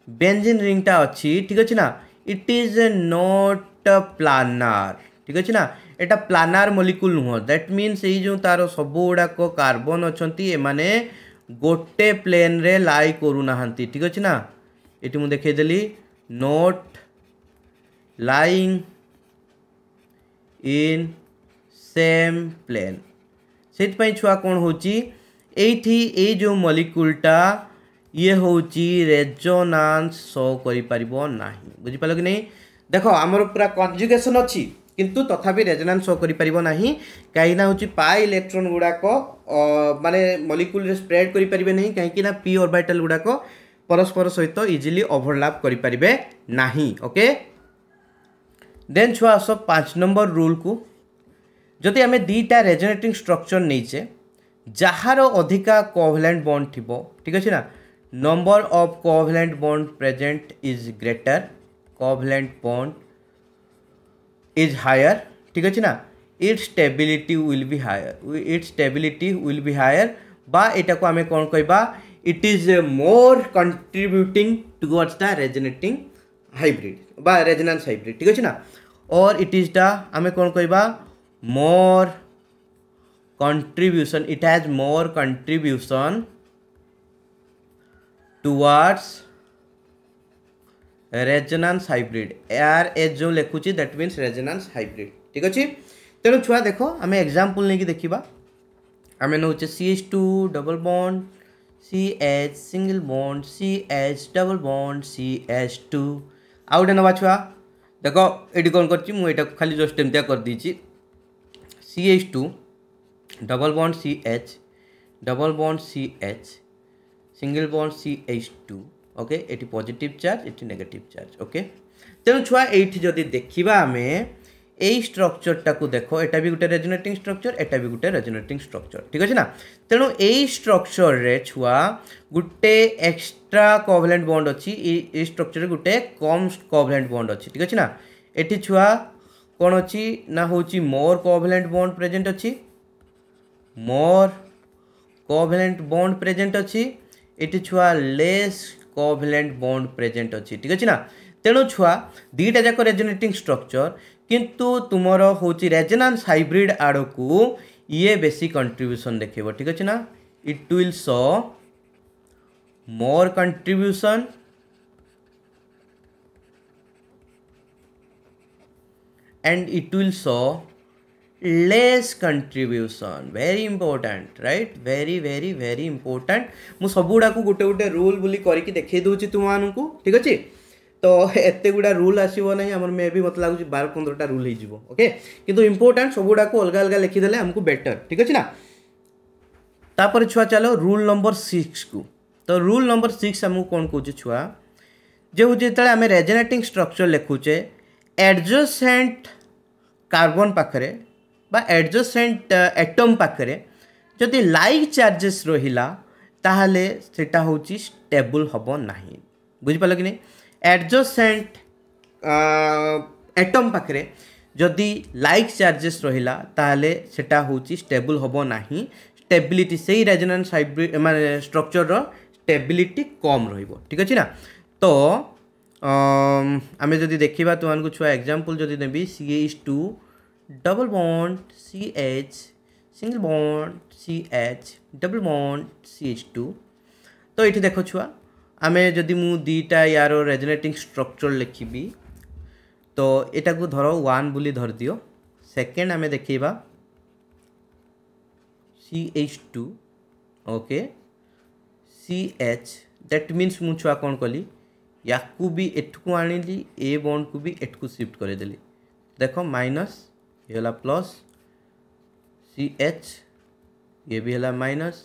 ବେଞ୍ଜିନ୍ ରିଙ୍ଗଟା ଅଛି ଠିକ୍ ଅଛି ନା ଇଟ୍ ଇଜ୍ ନଟ୍ ପ୍ଲାନାର ଠିକ୍ ଅଛି ନା এটা প্লানার মলিকুল নুহ দ্যাট মিন্স এই যে তার সবুগুড়াক কার্বন অনেক এমানে গোটে প্লেন্রে লাই করু না ঠিক আছে না এটি মু দেখাইদেলি not lying in same plane সেইপাই ছুয়া কোণ হচ্ছে এইটি এই যে মলিকুলটা ইয়ে হচ্ছে রেজোনান্স শো করে পারিব না বুঝিপার কি নাই দেখ আমার পুরা কনজুগেসন অছি କିନ୍ତୁ ତଥାପି ରେଜୋନାନ୍ସ ଶୋ କରିପାରିବ ନାହିଁ କାହିଁକିନା ହେଉଛି ପାଇ ଇଲେକ୍ଟ୍ରନ୍ ଗୁଡ଼ାକ ମାନେ ମଲିକୁଲରେ ସ୍ପ୍ରେଡ୍ କରିପାରିବେ ନାହିଁ କାହିଁକିନା ପି ଅର୍ବାଇଟାଲ ଗୁଡ଼ାକ ପରସ୍ପର ସହିତ ଇଜିଲି ଓଭରଲାପ୍ କରିପାରିବେ ନାହିଁ ଓକେ ଦେନ୍ ଛୁଆ ଆସ ପାଞ୍ଚ ନମ୍ବର ରୁଲ୍କୁ ଯଦି ଆମେ ଦୁଇଟା ରେଜୋନେଟିଂ ଷ୍ଟ୍ରକ୍ଚର ନେଇଛେ ଯାହାର ଅଧିକା କୋଭଲେଣ୍ଟ ବଣ୍ଡ ଥିବ ଠିକ୍ ଅଛି ନା number of covalent bond present is greater covalent bond is higher ठीक अछि ना its stability will be higher its stability will be higher बा एटा को आमे कोन कहबा it is more contributing towards the resonating hybrid बा रेजोनेंस हाइब्रिड ठीक अछि ना और इट इज द आमे कोन कहबा more contribution it has more contribution towards resonance hybrid air H ଯେଉଁ ଲେଖୁଛି ଦ୍ୟାଟ୍ ମିନ୍ସ ରେଜୋନାନ୍ସ ହାଇବ୍ରିଡ୍ ଠିକ୍ ଅଛି ତେଣୁ ଛୁଆ ଦେଖ ଆମେ ଏକ୍ଜାମ୍ପଲ୍ ନେଇକି ଦେଖିବା ଆମେ ନେଉଛେ C H two double bond C H single bond C H double bond C H two ଆଉ ଗୋଟେ ନେବା ଛୁଆ ଦେଖ ଏଠି କ'ଣ କରିଛି ମୁଁ ଏଇଟାକୁ ଖାଲି ଜଷ୍ଟ ଏମିତିଆ କରିଦେଇଛି C H two double bond C H double bond C H single bond C H two ওকে এটি পজিটিভ চার্জ এটি নেগেটিভ চার্জ ওকে তেমন ছুয়া এইটি যদি দেখিবা আমি এই স্ট্রকচরটাকে দেখ এটা বি গোটে রেজোনেটিং স্ট্রকচর এটা বি গোটে রেজোনেটিং স্ট্রকচর ঠিক আছে না তেণু এই স্ট্রকচরে ছুয়া গোটে এক্সট্রা কোভলেন্ট বন্ড অছি এই স্ট্রকচরে গোটে কম কোভলেন্ট বন্ড অছি ঠিক আছে না এটি ছুয়া কোণ অছি না হচ্ছে মোর কোভলেন্ট বন্ড প্রেজেন্ট অছি মোর কোভলেন্ট বন্ড প্রেজেন্ট অছি এটি ছুয়া লেস কোভ্যালেন্ট বন্ড প্রেজেন্ট অছি ঠিক আছে না তেণু ছুয়া দুইটা যাক রেজোনেটিং স্ট্রকচর কিন্তু তোমার হচ্ছে রেজোনান্স হাইব্রিড আড়কু ইয়ে বেশি কন্ট্রিবিউশন দেখব ঠিক আছে না it will show more contribution and it will show less contribution very important right very very very important ମୁଁ ସବୁଗୁଡ଼ାକୁ ଗୋଟେ ଗୋଟେ ରୁଲ୍ ବୋଲି କରିକି ଦେଖେଇ ଦେଉଛି ତୁମମାନଙ୍କୁ ଠିକ୍ ଅଛି ତ ଏତେ ଗୁଡ଼ା ରୁଲ୍ ଆସିବ ନାହିଁ ଆମର ମେ ବି ମୋତେ ଲାଗୁଛି ବାର ପନ୍ଦରଟା ରୁଲ୍ ହେଇଯିବ ଓକେ କିନ୍ତୁ ଇମ୍ପୋର୍ଟାଣ୍ଟ ସବୁଗୁଡ଼ାକୁ ଅଲଗା ଅଲଗା ଲେଖିଦେଲେ ଆମକୁ ବେଟର ଠିକ୍ ଅଛି ନା ତାପରେ ଛୁଆ ଚାଲ ରୁଲ୍ ନମ୍ବର ସିକ୍ସକୁ ତ ରୁଲ୍ ନମ୍ବର ସିକ୍ସ ଆମକୁ କ'ଣ କହୁଛି ଛୁଆ ଯେ ହେଉଛି ଯେତେବେଳେ ଆମେ ରେଜେନେଟିଂ ଷ୍ଟ୍ରକ୍ଚର ଲେଖୁଛେ ଆଡ଼ଜସେଣ୍ଟ କାର୍ବନ ପାଖରେ বা অ্যাডজসেন্ট এটম পাখে যদি লাইক চার্জেস রহিলা তাহলে সেটা হচ্ছে স্টেবল হব না বুঝিপার কি না অ্যাডজসেন্ট এটম পাখে যদি লাইক চার্জেস রহিলা তাহলে সেটা হচ্ছে স্টেবল হব না স্টেবিলিটি সেই রেজোনান্স হাইব্রিড মানে স্ট্রকচর স্টেবিলিটি কম রহব ঠিক আছে না তো আমি যদি দেখা তোমাকে ছুয়া এক্সাম্পল যদি নেবি CH two double bond C H single bond C H double bond C H two तो ये देख छुआ आम जदि मुटा यार रेजोनेटिंग स्ट्रक्चर लिखी तो यहाँ को धर वन बोली सेकेंड आम देखा C H two okay C H that means मु छुआ कौन कली या भी एठक आनली ए को भी एठक सिफ्ट करदेली देख माइनस ये प्लस सी एच ये भी है माइनस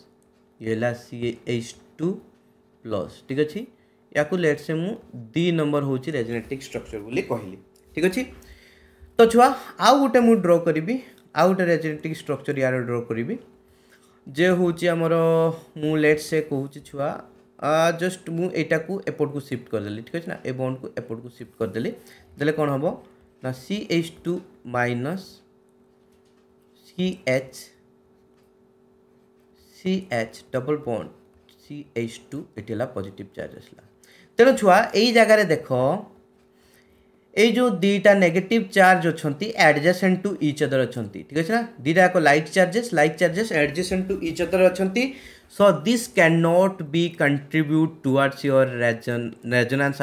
ये सी एच टू प्लस ठीक अच्छे या लेट से मु दी नंबर हूँ रेजनेटिक स्ट्रक्चर बोली कहली, ठीक अच्छे तो छुआ, आउ गोटे मुझे ड्र करी आउ गोटे रेजनेटिक स्ट्रक्चर यार ड्र करी जे हूँ आमर, मु लेट से कहूँ छुआ जस्ट मुझे एपट को सिफ्ट करदे ठीक अच्छे ना? ए बंड को एपट को सिफ्ट करदेली देख कौन हम Now CH2 minus CH CH double bond CH2 এটি হল পজিটিভ চার্জ আসলা তেণু ছুয়া এই জায়গায় দেখ এই যে দুইটা নেগেটিভ চার্জ অনেক আডজেসেন্ট টু ইচ অদর অনেক ঠিক আছে না দুইটা এক like charges like charges adjacent to each other অনেক so this can not be contribute towards your resonance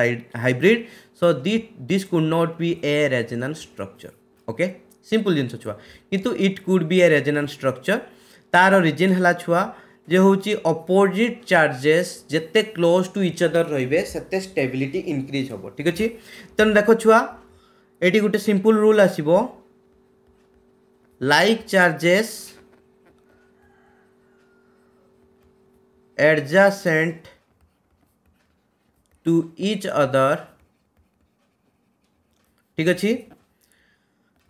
hybrid so this this could not be a resonance structure okay simple जिन छुआ कितु it could be a resonance structure तार reason है छुआ जो हूँ opposite charges जिते close to each other रे stability increase increase ठीक अच्छे तेनाली देख छुआ ये गोटे सिंपल रूल आसो like charges adjacent to each other ঠিক ଅଛି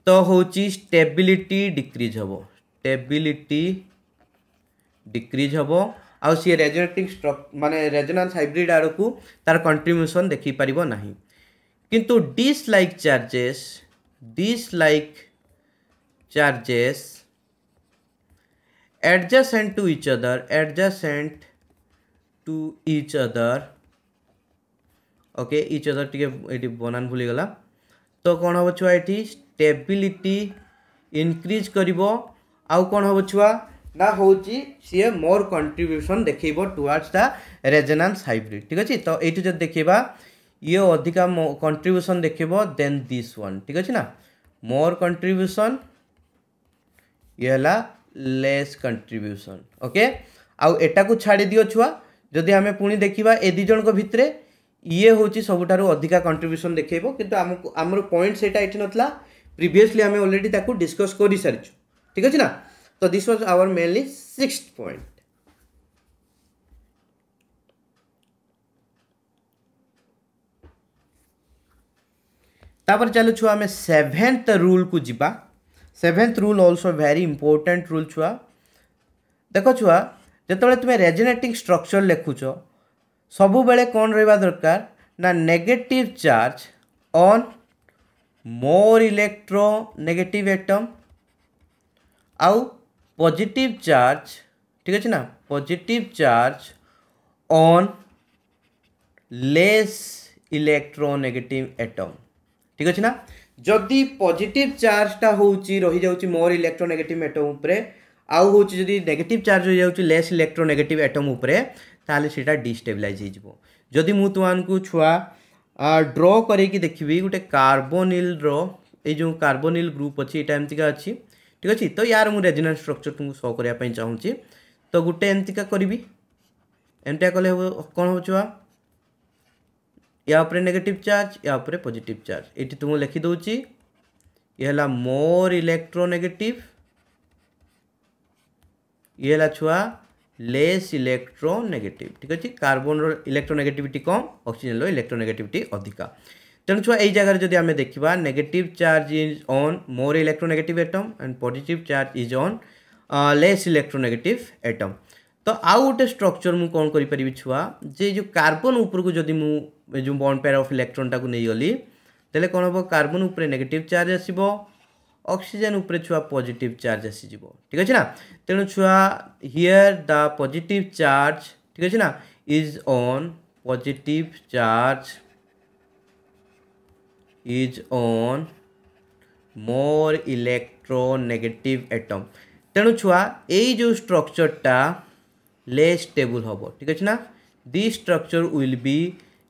ତ ହେଉଛି ଷ୍ଟେବିଲିଟି ଡିକ୍ରିଜ୍ ହେବ ଷ୍ଟେବିଲିଟି ଡିକ୍ରିଜ୍ ହେବ ଆଉ ସିଏ ରେଜନେଟିକ୍ ମାନେ ରେଜୋନାନ୍ସ ହାଇବ୍ରିଡ଼ ଆଡ଼କୁ ତାର କଣ୍ଟ୍ରିବ୍ୟୁସନ୍ ଦେଖିପାରିବ ନାହିଁ କିନ୍ତୁ dislike charges dislike charges adjacent to each other adjacent to each other okay each other টিকে এটি বনান ভুলে গেলাম तो कौन हम छुआ ये स्टेबिलिटी इनक्रिज कर आउ कौन हम छुआ ना हूँ सीए मोर कंट्रब्यूसन देखेब टुवर्ड्स द रेजेनान्स हाइब्रिड ठीक अच्छे तो ये जब देखा ये अधिका कंट्रब्यूसन देखेब देन दिस वन ठीक अच्छे ना मोर कंट्रब्यूसन ये है लेस कंट्रब्यूसन ओके आउ एटा को छाड़ी दियो छुआ जदि आम पुणी देखा ए दिजन भितर ଇଏ ହେଉଛି ସବୁଠାରୁ ଅଧିକା କଣ୍ଟ୍ରିବ୍ୟୁସନ୍ ଦେଖାଇବ କିନ୍ତୁ ଆମକୁ ଆମର ପଏଣ୍ଟ ସେଇଟା ଏଠି ନଥିଲା ପ୍ରିଭିୟସଲି ଆମେ ଅଲରେଡ଼ି ତାକୁ ଡିସ୍କସ୍ କରିସାରିଛୁ ଠିକ୍ ଅଛି ନା ତ this was our mainly six point ତାପରେ ଚାଲୁ ଛୁଆ ଆମେ ସେଭେନ୍ଥ ରୁଲ୍କୁ ଯିବା seventh rule also very important rule ଛୁଆ ଦେଖ ଛୁଆ ଯେତେବେଳେ ତୁମେ ରେଜନେଟିଂ ଷ୍ଟ୍ରକ୍ଚର୍ ଲେଖୁଛ ସବୁବେଳେ କ'ଣ ରହିବା ଦରକାର ନା negative charge on more electronegative atom ଆଉ ପଜିଟିଭ୍ ଚାର୍ଜ ଠିକ୍ ଅଛି ନା positive charge on less electronegative atom ଠିକ୍ ଅଛି ନା ଯଦି ପଜିଟିଭ୍ ଚାର୍ଜଟା ହେଉଛି ରହିଯାଉଛି ମୋର ଇଲେକ୍ଟ୍ରୋ ନେଗେଟିଭ୍ ଆଟମ୍ ଉପରେ ଆଉ ହେଉଛି ଯଦି ନେଗେଟିଭ୍ ଚାର୍ଜ ରହିଯାଉଛି ଲେସ୍ ଇଲେକ୍ଟ୍ରୋ ନେଗେଟିଭ୍ ଆଟମ୍ ଉପରେ तेटा डिस्टेबिलइज हो जदि मु तुमको छुआ ड्र कर देखी गोटे कार्बोनिल रो कार्बोनिल ग्रुप अच्छे यहाँ एमतीका अच्छी ठीक अच्छे तो यार मुझे रेजिनाल स्ट्रक्चर तुमको सो करने चाहूँगी तो गोटे एमतीका करी एमती कले कौन हो छुआ या उपरे नेगेटिव चार्ज या उपरे पॉजिटिव चार्ज ये तुमको लिखिद ये मोर इलेक्ट्रोनेगेटिव ये छुआ लेस इलेक्ट्रोनेगेटिव ठीक अच्छे कार्बन इलेक्ट्रोनेगेटिविटी कम अक्सीजेन इलेक्ट्रोनेगेटिविटी अधिका तेणु छुआ यही जगह जब आम देखा negative charge is on more electronegative atom and positive charge is on less electronegative atom तो आउ गोटे स्ट्रक्चर मुझे कौन करी छुआ जे जो कार्बन उपरको को जदि जो वन पेयर अफ इलेक्ट्रोन टाक नहीं तेल कौन हम कार्बन उपर नेगेटिव चार्ज आसो ଅକ୍ସିଜେନ୍ ଉପରେ ଛୁଆ ପଜିଟିଭ୍ ଚାର୍ଜ ଆସିଯିବ ଠିକ୍ ଅଛି ନା ତେଣୁ ଛୁଆ ହିଅର୍ ଦ ପଜିଟିଭ୍ ଚାର୍ଜ ଠିକ୍ ଅଛି ନା is on positive charge is on more electronegative atom ତେଣୁ ଛୁଆ ଏଇ ଯେଉଁ ଷ୍ଟ୍ରକ୍ଚର୍ଟା ଲେସ୍ ଷ୍ଟେବୁଲ୍ ହେବ ଠିକ୍ ଅଛି ନା the structure will be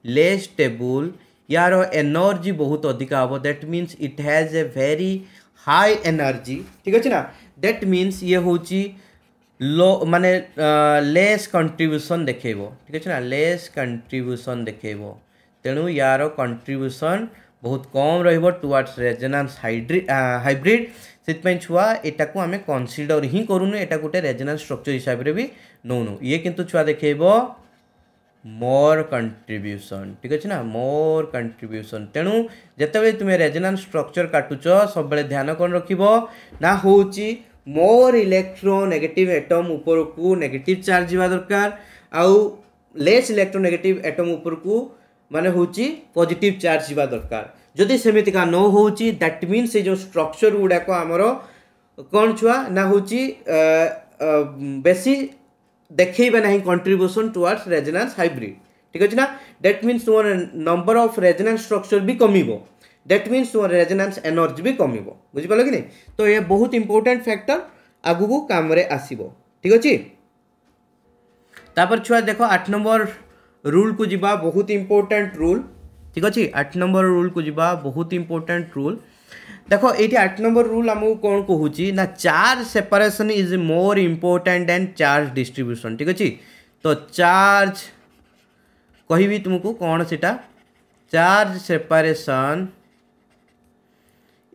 less stable यार एनर्जी बहुत अधिका हम that means it has a very high energy ठीक अच्छे ना दैट मीनस ये हूँ लो माने लेस कंट्रीब्यूशन देखब ठीक अच्छे ना लेस कंट्रीब्यूशन देखब तेणु यार कंट्रीब्यूशन बहुत कम रुवार्डस रेजेनान्स हाइब्रिड से छुआ यहाँ आम कनसीडर ही करूनु यहाँ गोटे रेजेनान्स स्ट्रक्चर हिसाब से भी नौनु ये कितु छुआ देखब मोर कंट्रीब्यूशन ठीक अच्छे ना मोर कंट्रीब्यूशन तेणु जितेबाद तुम्हें रेजोनान्स स्ट्रक्चर काटुच सब ध्यान कौन रख हूँ मोर इलेक्ट्रोनेगेटिव एटम उपरकू नेगेटिव चार्ज होगा दरकार आउ लेस इलेक्ट्रोनेगेटिव एटम उपरकू को माने पजिट चार्ज होगा दरकार जदि सेमिका न हो दैट मीन से जो स्ट्रक्चर गुड़ाक आमर कौन छुआ ना हूँ बेसी ଦେଖେଇବେ ନାହିଁ କଣ୍ଟ୍ରିବ୍ୟୁସନ୍ ଟୁୱାର୍ଡସ୍ ରେଜନାନ୍ସ ହାଇବ୍ରିଡ୍ ঠিক আছে না দ্যাট মিন্স তোমার নম্বর অফ রেজনান্স স্ট্রকচর বি কমিব দ্যাট মিন্স তোমার রেজনান্স এনর্জি বি কমিব বুঝিপার কি তো এ বহুত ইম্পর্টাট ফ্যাক্টর আগুক কামরে আসব ঠিক আছে তারপর ছুয়া দেখ আট নম্বর রুল কু যা বহুত ইম্পর্টাট রুল ঠিক আছে আট নম্বর রুল কু যা বহুত ইম্পর্টাট রুল देख ये आठ नंबर रूल आम कौन कहूँ ना charge separation is more important and charge distribution ठीक अच्छे तो चार्ज कह तुमको कौन सीटा? Charge separation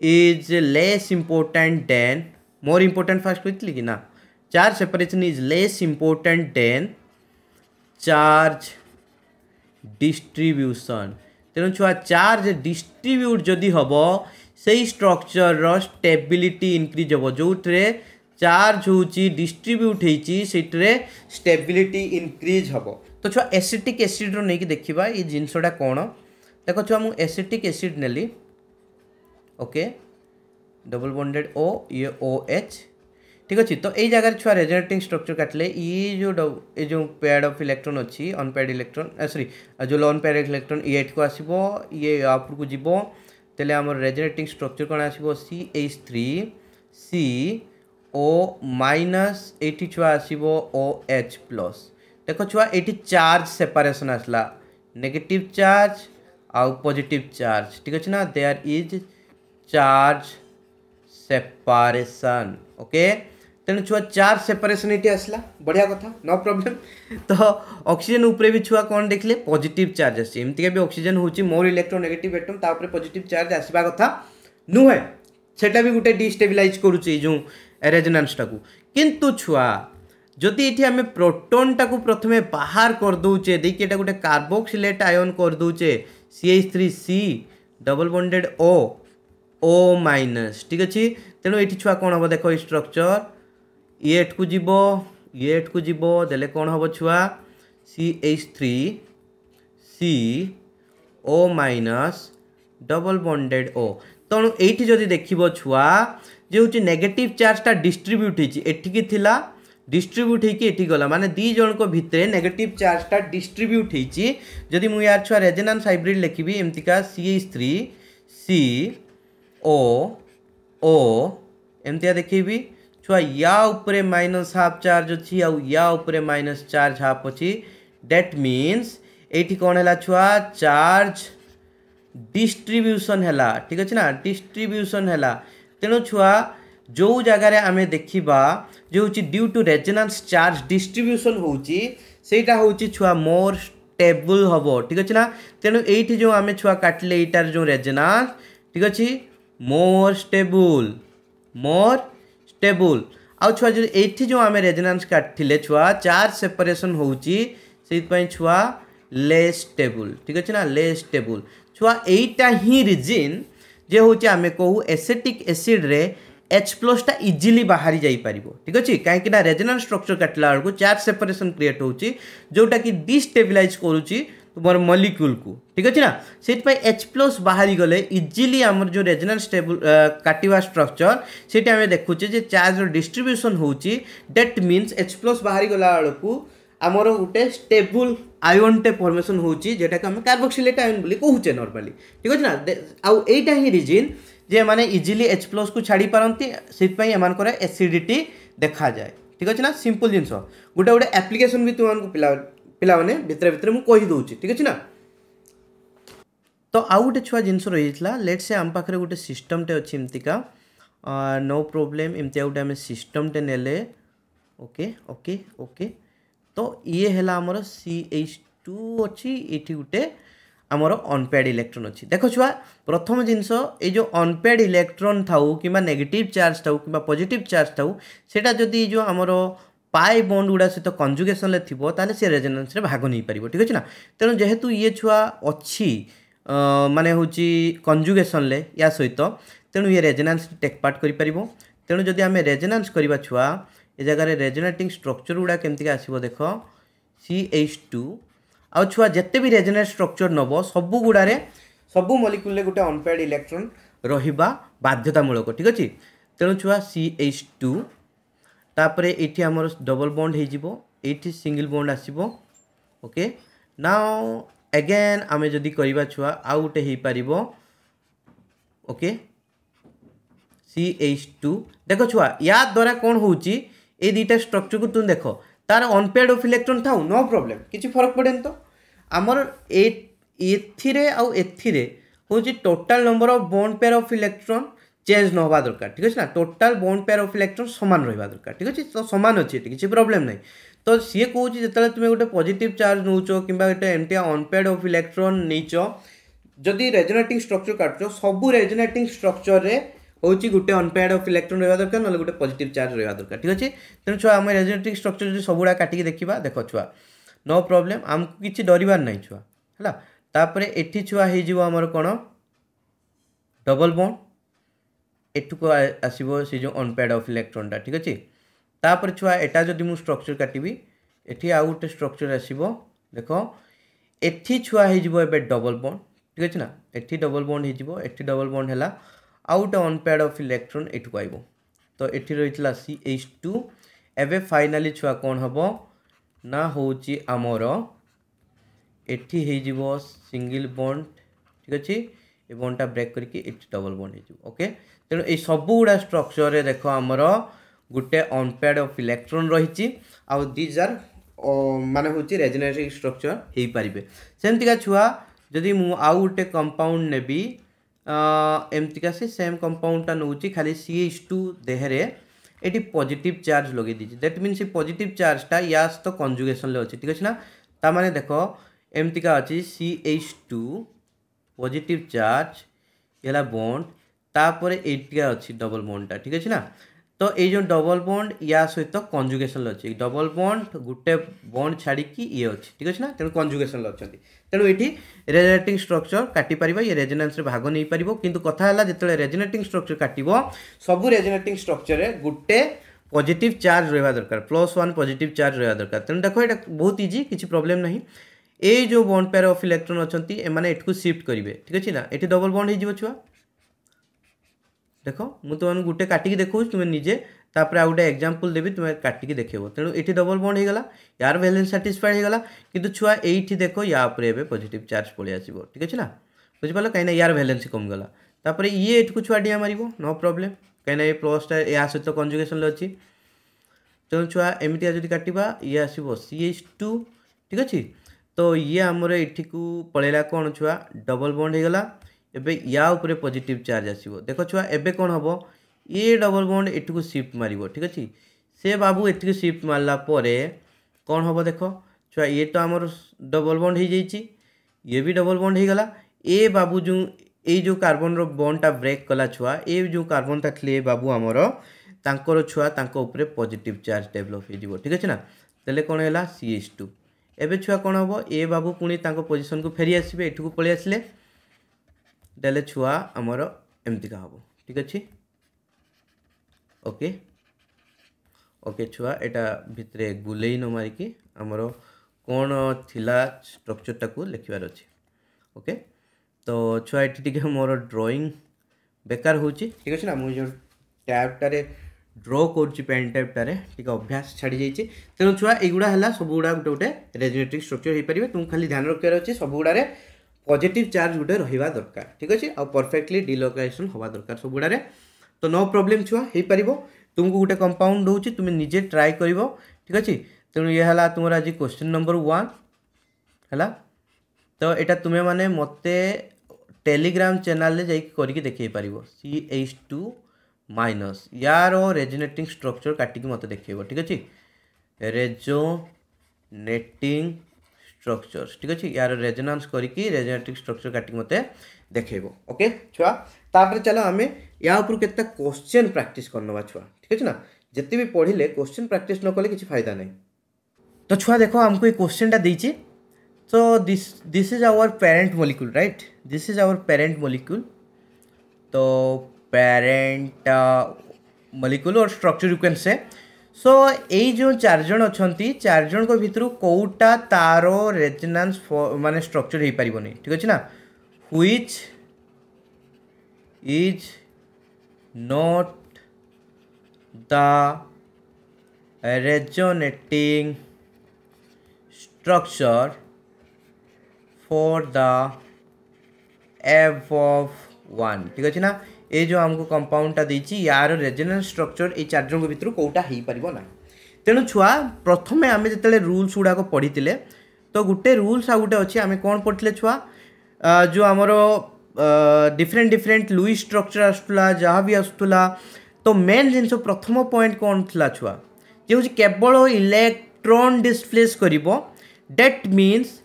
is less important than more important first कही कि ना? Charge separation is less important than charge distribution तेणु छुआ चार्ज डिस्ट्रब्यूट जदि हम সেই স্ট্রকচর স্টেবিলিটি ইনক্রিজ হব যে চার্জ হচ্ছে ডিস্ট্রিব্যুট হয়েছি সেইটারে স্টেবিলিটি ইনক্রিজ হব তো ছুয়া এসিটিক এসিড্র নেই দেখা এই জিনিসটা কোণ দেখ ছুয়া মু এসিটিক এসিড নেলি ওকে ডবল বন্ডেড ও ইয়ে ও এচ ঠিক ଅଛି ତ ଏଇ ଜାଗାରେ ଛୁଆ ରେଜନେଟିଂ ଷ୍ଟ୍ରକ୍ଚର କାଟିଲେ ଇଏ ଯେଉଁ ଏ ଯେଉଁ ପ୍ୟାଡ୍ ଅଫ୍ ଇଲେକ୍ଟ୍ରନ୍ ଅଛି ଅନପ୍ୟାଡ୍ ଇଲେକ୍ଟ୍ରନ୍ ସରି ଯେଉଁ ଅନପ୍ୟାଡ୍ ଇଲେକ୍ଟ୍ରନ୍ ଇଏ ଏଇଠିକୁ ଆସିବ ଇଏ ଉପରକୁ ଯିବ তাহলে আমার রেজনেটিং স্ট্রকচর কোণ আসব C H three C O minus এইটি ছুয়া আসব ও এচ প্লস দেখ ছুয়া এইটি চার্জ সেপারেসন আসলা নেগেটিভ চার্জ আউ পজিটিভ চার্জ ঠিক আছে না দেয়ার ইজ চার্জ সেপারেসন ওকে ତେଣୁ ଛୁଆ ଚାର୍ ସେପାରେସନିଟି ଆସିଲା ବଢ଼ିଆ କଥା ନୋ ପ୍ରୋବ୍ଲେମ୍ ତ ଅକ୍ସିଜେନ୍ ଉପରେ ବି ଛୁଆ କ'ଣ ଦେଖିଲେ ପଜିଟିଭ୍ ଚାର୍ଜ ଆସିଛି ଏମିତିକା ବି ଅକ୍ସିଜେନ୍ ହେଉଛି ମୋର ଇଲେକ୍ଟ୍ରୋନେଗେଟିଭ୍ ଆଟମ୍ ତା ଉପରେ ପଜିଟିଭ୍ ଚାର୍ଜ ଆସିବା କଥା ନୁହେଁ ସେଇଟା ବି ଗୋଟେ ଡିଷ୍ଟେବିଲାଇଜ୍ କରୁଛି ଯେଉଁ ରେଜନାନ୍ସଟାକୁ କିନ୍ତୁ ଛୁଆ ଯଦି ଏଠି ଆମେ ପ୍ରୋଟନ୍ଟାକୁ ପ୍ରଥମେ ବାହାର କରିଦେଉଛେ ଦେଇକି ଏଇଟା ଗୋଟେ carboxylate ion କରିଦେଉଛେ C H three C double bonded O O minus ଠିକ୍ ଅଛି ତେଣୁ ଏଠି ଛୁଆ କ'ଣ ହେବ ଦେଖ ଏଇ ଷ୍ଟ୍ରକ୍ଚର୍ ଇ ଏଠକୁ ଯିବ ଇ ଏଠକୁ ଯିବ ଦେଲେ କ'ଣ ହେବ ଛୁଆ C H three C O minus double bonded O ତେଣୁ ଏଇଠି ଯଦି ଦେଖିବ ଛୁଆ ଯେ ହେଉଛି ନେଗେଟିଭ୍ ଚାର୍ଜଟା ଡିଷ୍ଟ୍ରିବ୍ୟୁଟ୍ ହେଇଛି ଏଠିକି ଥିଲା ଡିଷ୍ଟ୍ରିବ୍ୟୁଟ୍ ହେଇକି ଏଠି ଗଲା ମାନେ ଦୁଇ ଜଣଙ୍କ ଭିତରେ ନେଗେଟିଭ୍ ଚାର୍ଜଟା ଡିଷ୍ଟ୍ରିବ୍ୟୁଟ୍ ହେଇଛି ଯଦି ମୁଁ ୟାର ଛୁଆ ରେଜେନାନ୍ସ ହାଇବ୍ରିଡ଼୍ ଲେଖିବି ଏମିତିକା C H three C O O ଏମିତିଆ ଦେଖେଇବି છુ આ યા ઉપરે માઇનસ હાફ ચાર્જ ଅଛି ଆଉ ୟା ଉପରେ ମାଇନସ୍ ଚାର୍ଜ ହାଫ୍ ଅଛି ଡେଟ୍ ମିନ୍ସ ଏଇଠି କ'ଣ ହେଲା ଛୁଆ ଚାର୍ଜ ଡିଷ୍ଟ୍ରିବ୍ୟୁସନ୍ ହେଲା ଠିକ୍ ଅଛି ନା ଡିଷ୍ଟ୍ରିବ୍ୟୁସନ୍ ହେଲା ତେଣୁ ଛୁଆ ଯେଉଁ ଜାଗାରେ ଆମେ ଦେଖିବା ଯେ ହେଉଛି due to resonance charge distribution ହେଉଛି ସେଇଟା ହେଉଛି ଛୁଆ ମୋର ଷ୍ଟେବୁଲ୍ ହେବ ଠିକ୍ ଅଛି ନା ତେଣୁ ଏଇଠି ଯେଉଁ ଆମେ ଛୁଆ କାଟିଲେ ଏଇଟାର ଯେଉଁ ରେଜନାନ୍ସ ଠିକ୍ ଅଛି ମୋର ଷ୍ଟେବୁଲ୍ ମୋର টেবুল আউ ছুয়া যদি এইটি যে আমি রেজোনান্স কাটিলে ছুয়া চার্জ সেপারেসন হচ্ছে সেইপাই ছুয়া লেস টেবুল ঠিক আছে না লেস টেবুল ছুয়া এইটা হি রিজিন যে হচ্ছে আমি কহু এসেটিক এসিড্রে এচ প্লসটা ইজিলি বাহারি যাইপারিব ঠিক আছে কাইকি না রেজোনান্স স্ট্রকচর কাটিলা বেড়ে চার্জ সেপারেসন ক্রিয়েট হচ্ছে যেটা কি ডিস্টেবিলাইজ করুচি तुम मलिक्यूल को ठीक अच्छे ना से एच प्लस बाहरी गले इजिली आमर जो रेजनाल स्टेबल काटा स्ट्रक्चर से आम देखुचे चार्ज डिस्ट्रब्यूसन होट मीनस एच प्लस बाहरी गला बेलू आमर गोटे स्टेबल आयोनटे फर्मेसन होटा आम कार्बोक्सिलेट आयोन बोली नर्माली ठीक अच्छे ना आउ यहीटा ही रिजिन जे मैंने इजिली एच प्लस को छाड़ी पारती एसीडीटी देखा जाए ठीक अच्छे ना सिंपल जिनस गोटे गोटे एप्लिकेसन भी तुमको पिला ପିଲାମାନେ ଭିତରେ ଭିତରେ ମୁଁ କହିଦେଉଛି ଠିକ୍ ଅଛି ନା ତ ଆଉ ଗୋଟେ ଛୁଆ ଜିନିଷ ରହିଯାଇଥିଲା ଲେଟ୍ ସେ ଆମ ପାଖରେ ଗୋଟେ ସିଷ୍ଟମ୍ଟେ ଅଛି ଏମିତିକା ନୋ ପ୍ରୋବ୍ଲେମ୍ ଏମିତିଆ ଗୋଟେ ଆମେ ସିଷ୍ଟମ୍ଟେ ନେଲେ ଓକେ ଓକେ ଓକେ ତ ଇଏ ହେଲା ଆମର ସି ଏଚ୍ ଟୁ ଅଛି ଏଇଠି ଗୋଟେ ଆମର ଅନପ୍ୟାଡ୍ ଇଲେକ୍ଟ୍ରନ୍ ଅଛି ଦେଖ ଛୁଆ ପ୍ରଥମ ଜିନିଷ ଏଇ ଯେଉଁ ଅନପ୍ୟାଡ୍ ଇଲେକ୍ଟ୍ରନ୍ ଥାଉ କିମ୍ବା ନେଗେଟିଭ୍ ଚାର୍ଜ ଥାଉ କିମ୍ବା ପଜିଟିଭ୍ ଚାର୍ଜ ଥାଉ ସେଇଟା ଯଦି ଏଇ ଯେଉଁ ଆମର ପାଏ ବଣ୍ଡ ଗୁଡ଼ା ସହିତ କଞ୍ଜୁଗେସନ୍ରେ ଥିବ ତାହେଲେ ସେ ରେଜୋନାନ୍ସରେ ଭାଗ ନେଇପାରିବ ଠିକ୍ ଅଛି ନା ତେଣୁ ଯେହେତୁ ଇଏ ଛୁଆ ଅଛି ମାନେ ହେଉଛି କଞ୍ଜୁଗେସନ୍ରେ ୟା ସହିତ ତେଣୁ ଇଏ ରେଜୋନାନ୍ସ ଟେକ୍ ପାର୍ଟ କରିପାରିବ ତେଣୁ ଯଦି ଆମେ ରେଜୋନାନ୍ସ କରିବା ଛୁଆ ଏ ଜାଗାରେ ରେଜୋନେଟିଂ ଷ୍ଟ୍ରକ୍ଚର୍ ଗୁଡ଼ା କେମିତିକା ଆସିବ ଦେଖ ସି ଏଚ୍ ଟୁ ଆଉ ଛୁଆ ଯେତେ ବି ରେଜୋନେଟ୍ ଷ୍ଟ୍ରକ୍ଚର୍ ନେବ ସବୁ ଗୁଡ଼ାରେ ସବୁ ମଲିକ୍ୟୁଲ୍ରେ ଗୋଟେ ଅନପେଡ଼୍ ଇଲେକ୍ଟ୍ରନ୍ ରହିବା ବାଧ୍ୟତାମୂଳକ ଠିକ୍ ଅଛି ତେଣୁ ଛୁଆ ସି ଏଚ୍ ଟୁ তাপরে এটি আমার ডবল বন্ড হয়েযিব এইটি সিঙ্গল বন্ড আসব ওকে নাও এগেন আমি যদি করা ছুয়া আউ গোটে হয়েপার ওকে সি এইচ টু দেখ ছুয়া ইয়ার দ্বারা কোণ হচ্ছে এই দুইটা স্ট্রকচরকে তুমি দেখ, তার অনপেড অফ ইলেকট্রন থাও নো প্রোবলেম কিছু ফরক পড়েনি তো? আমার এথিরে আউ এথিরে হচ্ছে total number of bond pair of electron change ନ ହେବା ଦରକାର ଠିକ୍ ଅଛି ନା total bond pair of electron ସମାନ ରହିବା ଦରକାର ଠିକ୍ ଅଛି ତ ସମାନ ଅଛି ଏଠି କିଛି ପ୍ରୋବ୍ଲେମ୍ ନାହିଁ ତ ସିଏ କହୁଛି ଯେତେବେଳେ ତୁମେ ଗୋଟେ ପଜିଟିଭ୍ ଚାର୍ଜ ନେଉଛ କିମ୍ବା ଗୋଟେ ଏମିତିଆ ଅନପେୟାର୍ଡ଼ ଅଫ୍ ଇଲେକ୍ଟ୍ରନ୍ ନେଇଛ ଯଦି ରେଜୋନେଟିଂ ଷ୍ଟ୍ରକ୍ଚର କାଟୁଛ ସବୁ ରେଜୋନେଟିଂ ଷ୍ଟ୍ରକ୍ଚରରେ ହେଉଛି ଗୋଟେ ଅନପେୟାର୍ଡ଼ ଅଫ୍ ଇଲେକ୍ଟ୍ରନ୍ ରହିବା ଦରକାର ନହେଲେ ଗୋଟେ ପଜିଟିଭ୍ ଚାର୍ଜ ରହିବା ଦରକାର ଠିକ୍ ଅଛି ତେଣୁ ଛୁଆ ଆମେ ରେଜୋନେଟିଂ ଷ୍ଟ୍ରକ୍ଚର ଯଦି ସବୁଗୁଡ଼ା କାଟିକି ଦେଖିବା ଦେଖ ଛୁଆ ନୋ ପ୍ରୋବ୍ଲେମ୍ ଆମକୁ କିଛି ଡରିବାର ନାହିଁ ଛୁଆ ହେଲା ତାପରେ ଏଠି ଛୁଆ ହେଇଯିବ ଆମର କ'ଣ ଡବଲ୍ ବଣ୍ଡ ଏଠୁକୁ ଆସିବ ସେ ଯେଉଁ ଅନପ୍ୟାଡ଼୍ ଅଫ୍ ଇଲେକ୍ଟ୍ରନଟା ଠିକ୍ ଅଛି ତାପରେ ଛୁଆ ଏଟା ଯଦି ମୁଁ ଷ୍ଟ୍ରକ୍ଚର୍ କାଟିବି ଏଠି ଆଉ ଗୋଟେ ଷ୍ଟ୍ରକ୍ଚର୍ ଆସିବ ଦେଖ ଏଠି ଛୁଆ ହେଇଯିବ ଏବେ ଡବଲ୍ ବଣ୍ଡ ଠିକ୍ ଅଛି ନା ଏଠି ଡବଲ୍ ବଣ୍ଡ ହେଇଯିବ ଏଠି ଡବଲ୍ ବଣ୍ଡ ହେଲା ଆଉ ଗୋଟେ ଅନପ୍ୟାଡ଼୍ ଅଫ୍ ଇଲେକ୍ଟ୍ରନ୍ ଏଠୁକୁ ଆଇବ ତ ଏଠି ରହିଥିଲା ସି ଏଚ୍ ଟୁ ଏବେ ଫାଇନାଲି ଛୁଆ କ'ଣ ହେବ ନା ହେଉଛି ଆମର ଏଠି ହେଇଯିବ ସିଙ୍ଗିଲ୍ ବଣ୍ଡ ଠିକ୍ ଅଛି ଏ ବଣ୍ଡଟା ବ୍ରେକ୍ କରିକି ଏଠି ଡବଲ୍ ବଣ୍ଡ ହେଇଯିବ ଓକେ ତେଣୁ ଏଇ ସବୁଗୁଡ଼ା ଷ୍ଟ୍ରକ୍ଚରରେ ଦେଖ ଆମର ଗୋଟେ ଅନପେୟାର୍ଡ ଅଫ୍ ଇଲେକ୍ଟ୍ରନ୍ ରହିଛି ଆଉ ଦିଜ୍ ଆର୍ ମାନେ ହେଉଛି ରେଜନେଟିଂ ଷ୍ଟ୍ରକ୍ଚର ହେଇପାରିବେ ସେମିତିକା ଛୁଆ ଯଦି ମୁଁ ଆଉ ଗୋଟେ କମ୍ପାଉଣ୍ଡ ନେବି ଏମିତିକା ସେ ସେମ୍ କମ୍ପାଉଣ୍ଡଟା ନେଉଛି ଖାଲି ସି ଏଚ୍ ଟୁ ଦେହରେ ଏଠି ପଜିଟିଭ୍ ଚାର୍ଜ ଲଗେଇ ଦେଇଛି ଦ୍ୟାଟ୍ ମିନ୍ସ ସେ ପଜିଟିଭ୍ ଚାର୍ଜଟା ୟା ସହିତ କଞ୍ଜୁଗେସନ୍ରେ ଅଛି ଠିକ୍ ଅଛି ନା ତାମାନେ ଦେଖ ଏମିତିକା ଅଛି C H two positive charge ହେଲା ବଣ୍ଡ ତାପରେ ଏଇଟିକା ଅଛି ଡବଲ୍ ବଣ୍ଡଟା ଠିକ୍ ଅଛି ନା তো এই যে ডবল বন্ড ইয়া সহিত কঞ্জুগেসন অছি ডবল বন্ড গোটে বন্ড ছাড়িকি ইয়ে অছি ঠিক আছে না তেমন কঞ্জুগেসন অনেক তেমন এটি রেজনেটিং স্ট্রকচর কাটিপার ইয়ে রেজনেন্সরে ভাগ নেই পার কিন্তু কথা হল যেত রেজনেটিং স্ট্রকচর কাটব সবু রেজনেটিং স্ট্রকচরে গোটে পজিটিভ চার্জ রহবা দরকার প্লস ওয়ান পজিটিভ চার্জ রহবা দরকার তেমন দেখো এটা বহুত ইজি কিছু প্রোবলেম না ए जो बंड पेयर अफ इलेक्ट्रोन अच्छा एम एठ सिफ्ट करेंगे ठीक अच्छे ना ये डबल बंड हो छुआ देख मुझे तुमको गोटे काटिकी देखो तुम्हें निजे तापर आ गए एक्जामपल देवी तुम्हें काटिकी देखेब तेणु ये डबल बंड होगा यार भैलेन्स साटिस्फाइड होगा कि छुआ ये देख या पजिट चार्ज पलि आस ठीक अच्छे ना बुझिपार कहीं यार भैलेन्स कमगला तापर ये एठू छुआ डिया मार नो प्रोब्लेम कहीं प्लसटा या सहित कंजुगेसन अच्छी तेणु छुआ एमती जो काटा ये आसो सी एच टू ठीक अच्छे ତ ଇଏ ଆମର ଏଠିକୁ ପଳେଇଲା କ'ଣ ଛୁଆ ଡବଲ୍ ବଣ୍ଡ ହେଇଗଲା ଏବେ ୟା ଉପରେ ପଜିଟିଭ୍ ଚାର୍ଜ ଆସିବ ଦେଖ ଛୁଆ ଏବେ କ'ଣ ହେବ ଇଏ ଡବଲ୍ ବଣ୍ଡ ଏଠିକୁ ସିଫ୍ଟ ମାରିବ ଠିକ୍ ଅଛି ସେ ବାବୁ ଏଠିକୁ ସିଫ୍ଟ ମାରିଲା ପରେ କ'ଣ ହେବ ଦେଖ ଛୁଆ ଇଏ ତ ଆମର ଡବଲ୍ ବଣ୍ଡ ହେଇଯାଇଛି ଇଏ ବି ଡବଲ୍ ବଣ୍ଡ ହେଇଗଲା ଏ ବାବୁ ଯେଉଁ ଏଇ ଯେଉଁ କାର୍ବନର ବଣ୍ଡଟା ବ୍ରେକ୍ କଲା ଛୁଆ ଏ ଯେଉଁ କାର୍ବନଟା ଥିଲେ ଏ ବାବୁ ଆମର ତାଙ୍କର ଛୁଆ ତାଙ୍କ ଉପରେ ପଜିଟିଭ୍ ଚାର୍ଜ ଡେଭଲପ୍ ହେଇଯିବ ଠିକ୍ ଅଛି ନା ତାହେଲେ କ'ଣ ହେଲା ସି ଏଚ୍ ଟୁ ଏବେ ଛୁଆ କ'ଣ ହେବ ଏ ବାବୁ ପୁଣି ତାଙ୍କ ପୋଜିସନ୍କୁ ଫେରି ଆସିବେ ଏଠିକୁ ପଳେଇ ଆସିଲେ ଦେଲେ ଛୁଆ ଆମର ଏମିତିକା ହେବ ଠିକ୍ ଅଛି ଓକେ ଓକେ ଛୁଆ ଏଇଟା ଭିତରେ ଗୁଲେଇ ନ ମାରିକି ଆମର କ'ଣ ଥିଲା ଷ୍ଟ୍ରକ୍ଚରଟାକୁ ଲେଖିବାର ଅଛି ଓକେ ତ ଛୁଆ ଏଠି ଟିକେ ମୋର ଡ୍ରଇଂ ବେକାର ହେଉଛି ଠିକ୍ ଅଛି ନା ମୁଁ ଯେଉଁ ଟ୍ୟାବ୍ଟାରେ ड्र कर पैंट टाइपटार टी अभ्यास छाड़ जाइए तेना छुआ युवा है सब गुड़ा गोटे गोटे रेजनेटिक स्ट्रक्चर हो पारे तुमको खाली ध्यान रखार अच्छे सब गुड़ा पजिट चार्ज गोटे रहा दरकार ठीक अच्छे आउ परफेक्टली डिलोकेशन होगा दरकार सब गुड़ा तो नो प्रोब्लेम छुआ हो पार तुमको गोटे कंपाउंड हो तुम्हें निजे ट्राए कर ठीक अच्छे तेणु ये तुम आज क्वेश्चन नंबर वन है तो यहाँ तुम्हें मैंने मत टेलीग्राम चेल करके देख पार सी एच टू माइनस यार रेजोनेटिंग स्ट्रक्चर काटिक मत देखेब ठीक अच्छे रेजोनेटिंग स्ट्रक्चर ठीक अच्छे यार रेजोनान्स करके स्ट्रक्चर काटिक मत देखेब ओके छुआ? तापर चलो आम या केते क्वेश्चन प्राक्ट करनवा छुआ, ठीक अच्छे ना? जिते भी पढ़ले क्वेश्चन प्राक्ट नक किसी फ़ायदा ना तो छुआ देख आमको ये क्वेश्चन टा दे तो this this is our parent molecule right this is our parent molecule तो parent uh, molecule or structure you can say so ଏଇ ଯେଉଁ ଚାରିଜଣ ଅଛନ୍ତି ଚାରିଜଣଙ୍କ ଭିତରୁ କେଉଁଟା ତାର ରେଜନାନ୍ସ ମାନେ ଷ୍ଟ୍ରକ୍ଚର ହେଇପାରିବନି ଠିକ୍ ଅଛି ନା which is not the resonating structure for the above one ঠিক আছে না ये जो आमको कंपाउंडटा देती यार रेजोनेंस स्ट्रक्चर ये चार्जर भितर कौटा हो पार ना तेणु छुआ प्रथम आम जिते रूल्स गुड़ाक पढ़ी तो गोटे रूल्स आ गए अच्छे आम कौन पढ़ते छुआ जो आमर डिफरेन्ट डिफरेन्ट लुई स्ट्रक्चर आसूला जहाँ भी आसूला तो मेन जिन प्रथम पॉइंट कौन थी छुआ जे हूँ केवल इलेक्ट्रोन डिस्प्लेस कर that means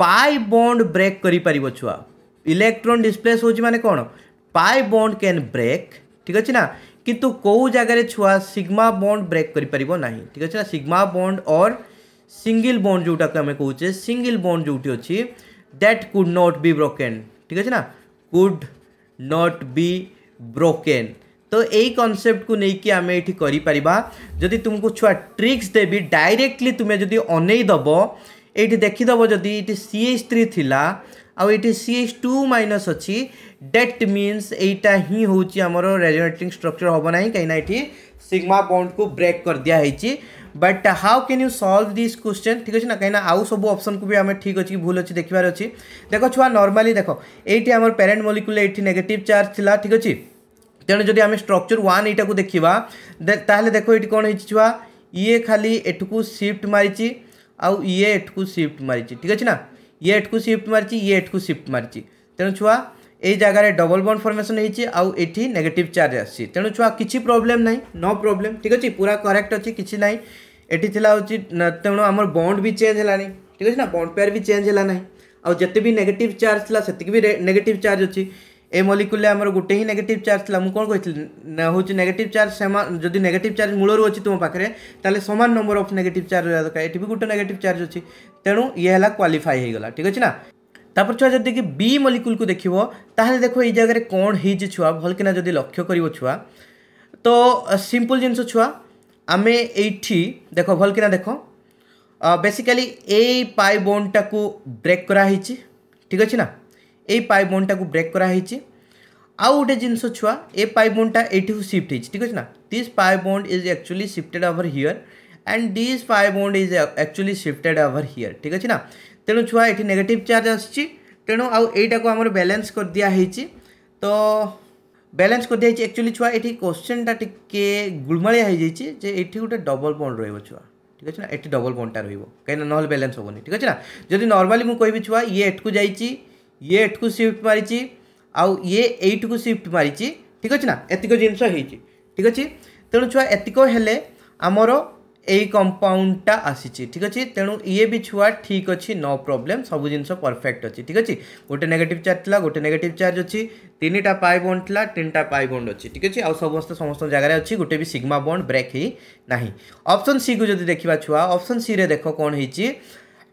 pi bond break कर छुआ इलेक्ट्रोन डिस्प्लेस हो माने कौन पाए बंड कैन ब्रेक ठीक अच्छे ना किंतु कौ जगार छुआ सिग्मा बंड ब्रेक कर ना ठीक अच्छे ना सिग्मा बंड और सिंगल बंड जोटा आम कहे सिंगल बंड जो अच्छी that could not be broken ठीक अच्छे ना कुड नॉट बी ब्रोकेन तो यही कनसेप्ट को लेकिन आम ये करी तुमको छुआ ट्रिक्स देवी डायरेक्टली तुम्हें जदि अनेदब ये देखीदब जदि ये सी एच थ्री थी आउ ये सी एच टू माइनस अच्छी डेट मीन्स यहीटा ही हूँ आमर रेजोनेटिंग स्ट्रक्चर हम ना कहीं सिग्मा बॉन्ड को ब्रेक कर दिखाई but how can you solve this question ठीक अच्छे ना कहीं आउ सब ऑप्शन को भी आम ठीक अच्छे भूल अच्छी देखार अच्छी देख छुआ नर्माली देख ये आम पेरेन्ट मलिकुल ये नेगेटिव चार्ज थी ठीक अच्छे तेणु जदि आम स्ट्रक्चर वन यहाँ को देखा ताहले देख ये कौन हो छुआ ये खाली एठू सिफ्ट मारी आउ ये एठू सिफ्ट मारी ठीक अच्छे ना ये एठू सिफ्ट मारी ये एठू सिफ्ट मारी तेणु छुआ এই জায়গায় ডবল বন্ড ফর্মেসন হয়েছে আঠি নেগেটিভ চার্জ আসছে তেমন ছুয়া কিছু প্রোবলেম নাই নো প্রোবলেম ঠিক আছে পুরা করেক্ট অছি কিছু না এটি লা হচ্ছে তেমন আমার বন্ড বি চেঞ্জ হলানি ঠিক আছে না বন্ড পেয়ার বি চেঞ্জ হল না আউ যেতে বি নেগেটিভ চার্জ লা সেত নেগেটিভ চার্জ অছি এ মলিকুলে আমার গোটে হি নেগেটিভ চার্জ লা কোণ কোন হচ্ছে নেগেটিভ চার্জ সেমা যদি নেগেটিভ চার্জ মূলর অছি তোমার পাখে তাহলে সমান নম্বর অফ নেগেটিভ চার্জ দরকার এটি বি গোটে নেগেটিভ চার্জ অছি তেমন ইয়ে হল কোয়ালিফাই হয়ে গলা ঠিক আছে না ତାପରେ ଛୁଆ ଯଦି କି ବି ମଲିକୁଲକୁ ଦେଖିବ ତାହେଲେ ଦେଖ ଏଇ ଜାଗାରେ କ'ଣ ହେଇଛି ଛୁଆ ଭଲକିନା ଯଦି ଲକ୍ଷ୍ୟ କରିବ ଛୁଆ ତ ସିମ୍ପଲ୍ ଜିନିଷ ଛୁଆ ଆମେ ଏଇଠି ଦେଖ ଭଲକିନା ଦେଖ ବେସିକାଲି ଏଇ ପାଇ ବୋନ୍ଟାକୁ ବ୍ରେକ୍ କରାହେଇଛି ଠିକ୍ ଅଛି ନା ଏଇ ପାଇ ବୋନ୍ଟାକୁ ବ୍ରେକ୍ କରାହେଇଛି ଆଉ ଗୋଟେ ଜିନିଷ ଛୁଆ ଏ ପାଇ ବୋନ୍ଟା ଏଇଠିକୁ ସିଫ୍ଟ ହେଇଛି ଠିକ୍ ଅଛି ନା this pi bond is actually shifted over here and this pi bond is actually shifted over here ଠିକ୍ ଅଛି ନା তেণু ছুয়া এটি নেগেটিভ চার্জ আসছে তেণু আউ এইটাকে আমার ব্যালেন্স করে দিয়া হয়েছি তো ব্যালেন্স করে দিয়েছি একচুয়ালি ছুয়া এটি কোশ্চেনটা টিকে গুলমাড়িয়া হয়ে যাইছি যে এটি গোটে ডবল বন্ড রহব ছুয়া ঠিক আছে না এটি ডবল বন্ডটা রহব কিনা নহলে ব্যালেন্স হবনি ঠিক আছে না যদি নর্মালি মু কইবি ছুয়া ইয়ে এটকু যাইছি ইয়ে এটকু সিফট মারিছি আউ ইয়ে এইটুকু সিফট মারিছি ঠিক আছে না এতিক জিনিস হয়েছি ঠিক আছে তেণু ছুয়া এতিক হলে আমার এই কম্পাউন্ডটা আসিছি ঠিক আছে তেণু ইয়ে বি ছুয়া ঠিক অছি নো প্রোবলেম সবু জিনিস পরফেক্ট অছি ঠিক আছে গোটে নেগেটিভ চার্জ লা গোটে নেগেটিভ চার্জ অছি তিনটা পাই বন্ড লা তিনটা পাই বন্ড অছি ঠিক আছে আর সমস্ত সমস্ত জায়গায় অছি গোটে বি সিগমা বন্ড ব্রেক হই নাহি অপশন সি কু যদি দেখিবা ছুয়া অপশন সি রে দেখ কোন হইছি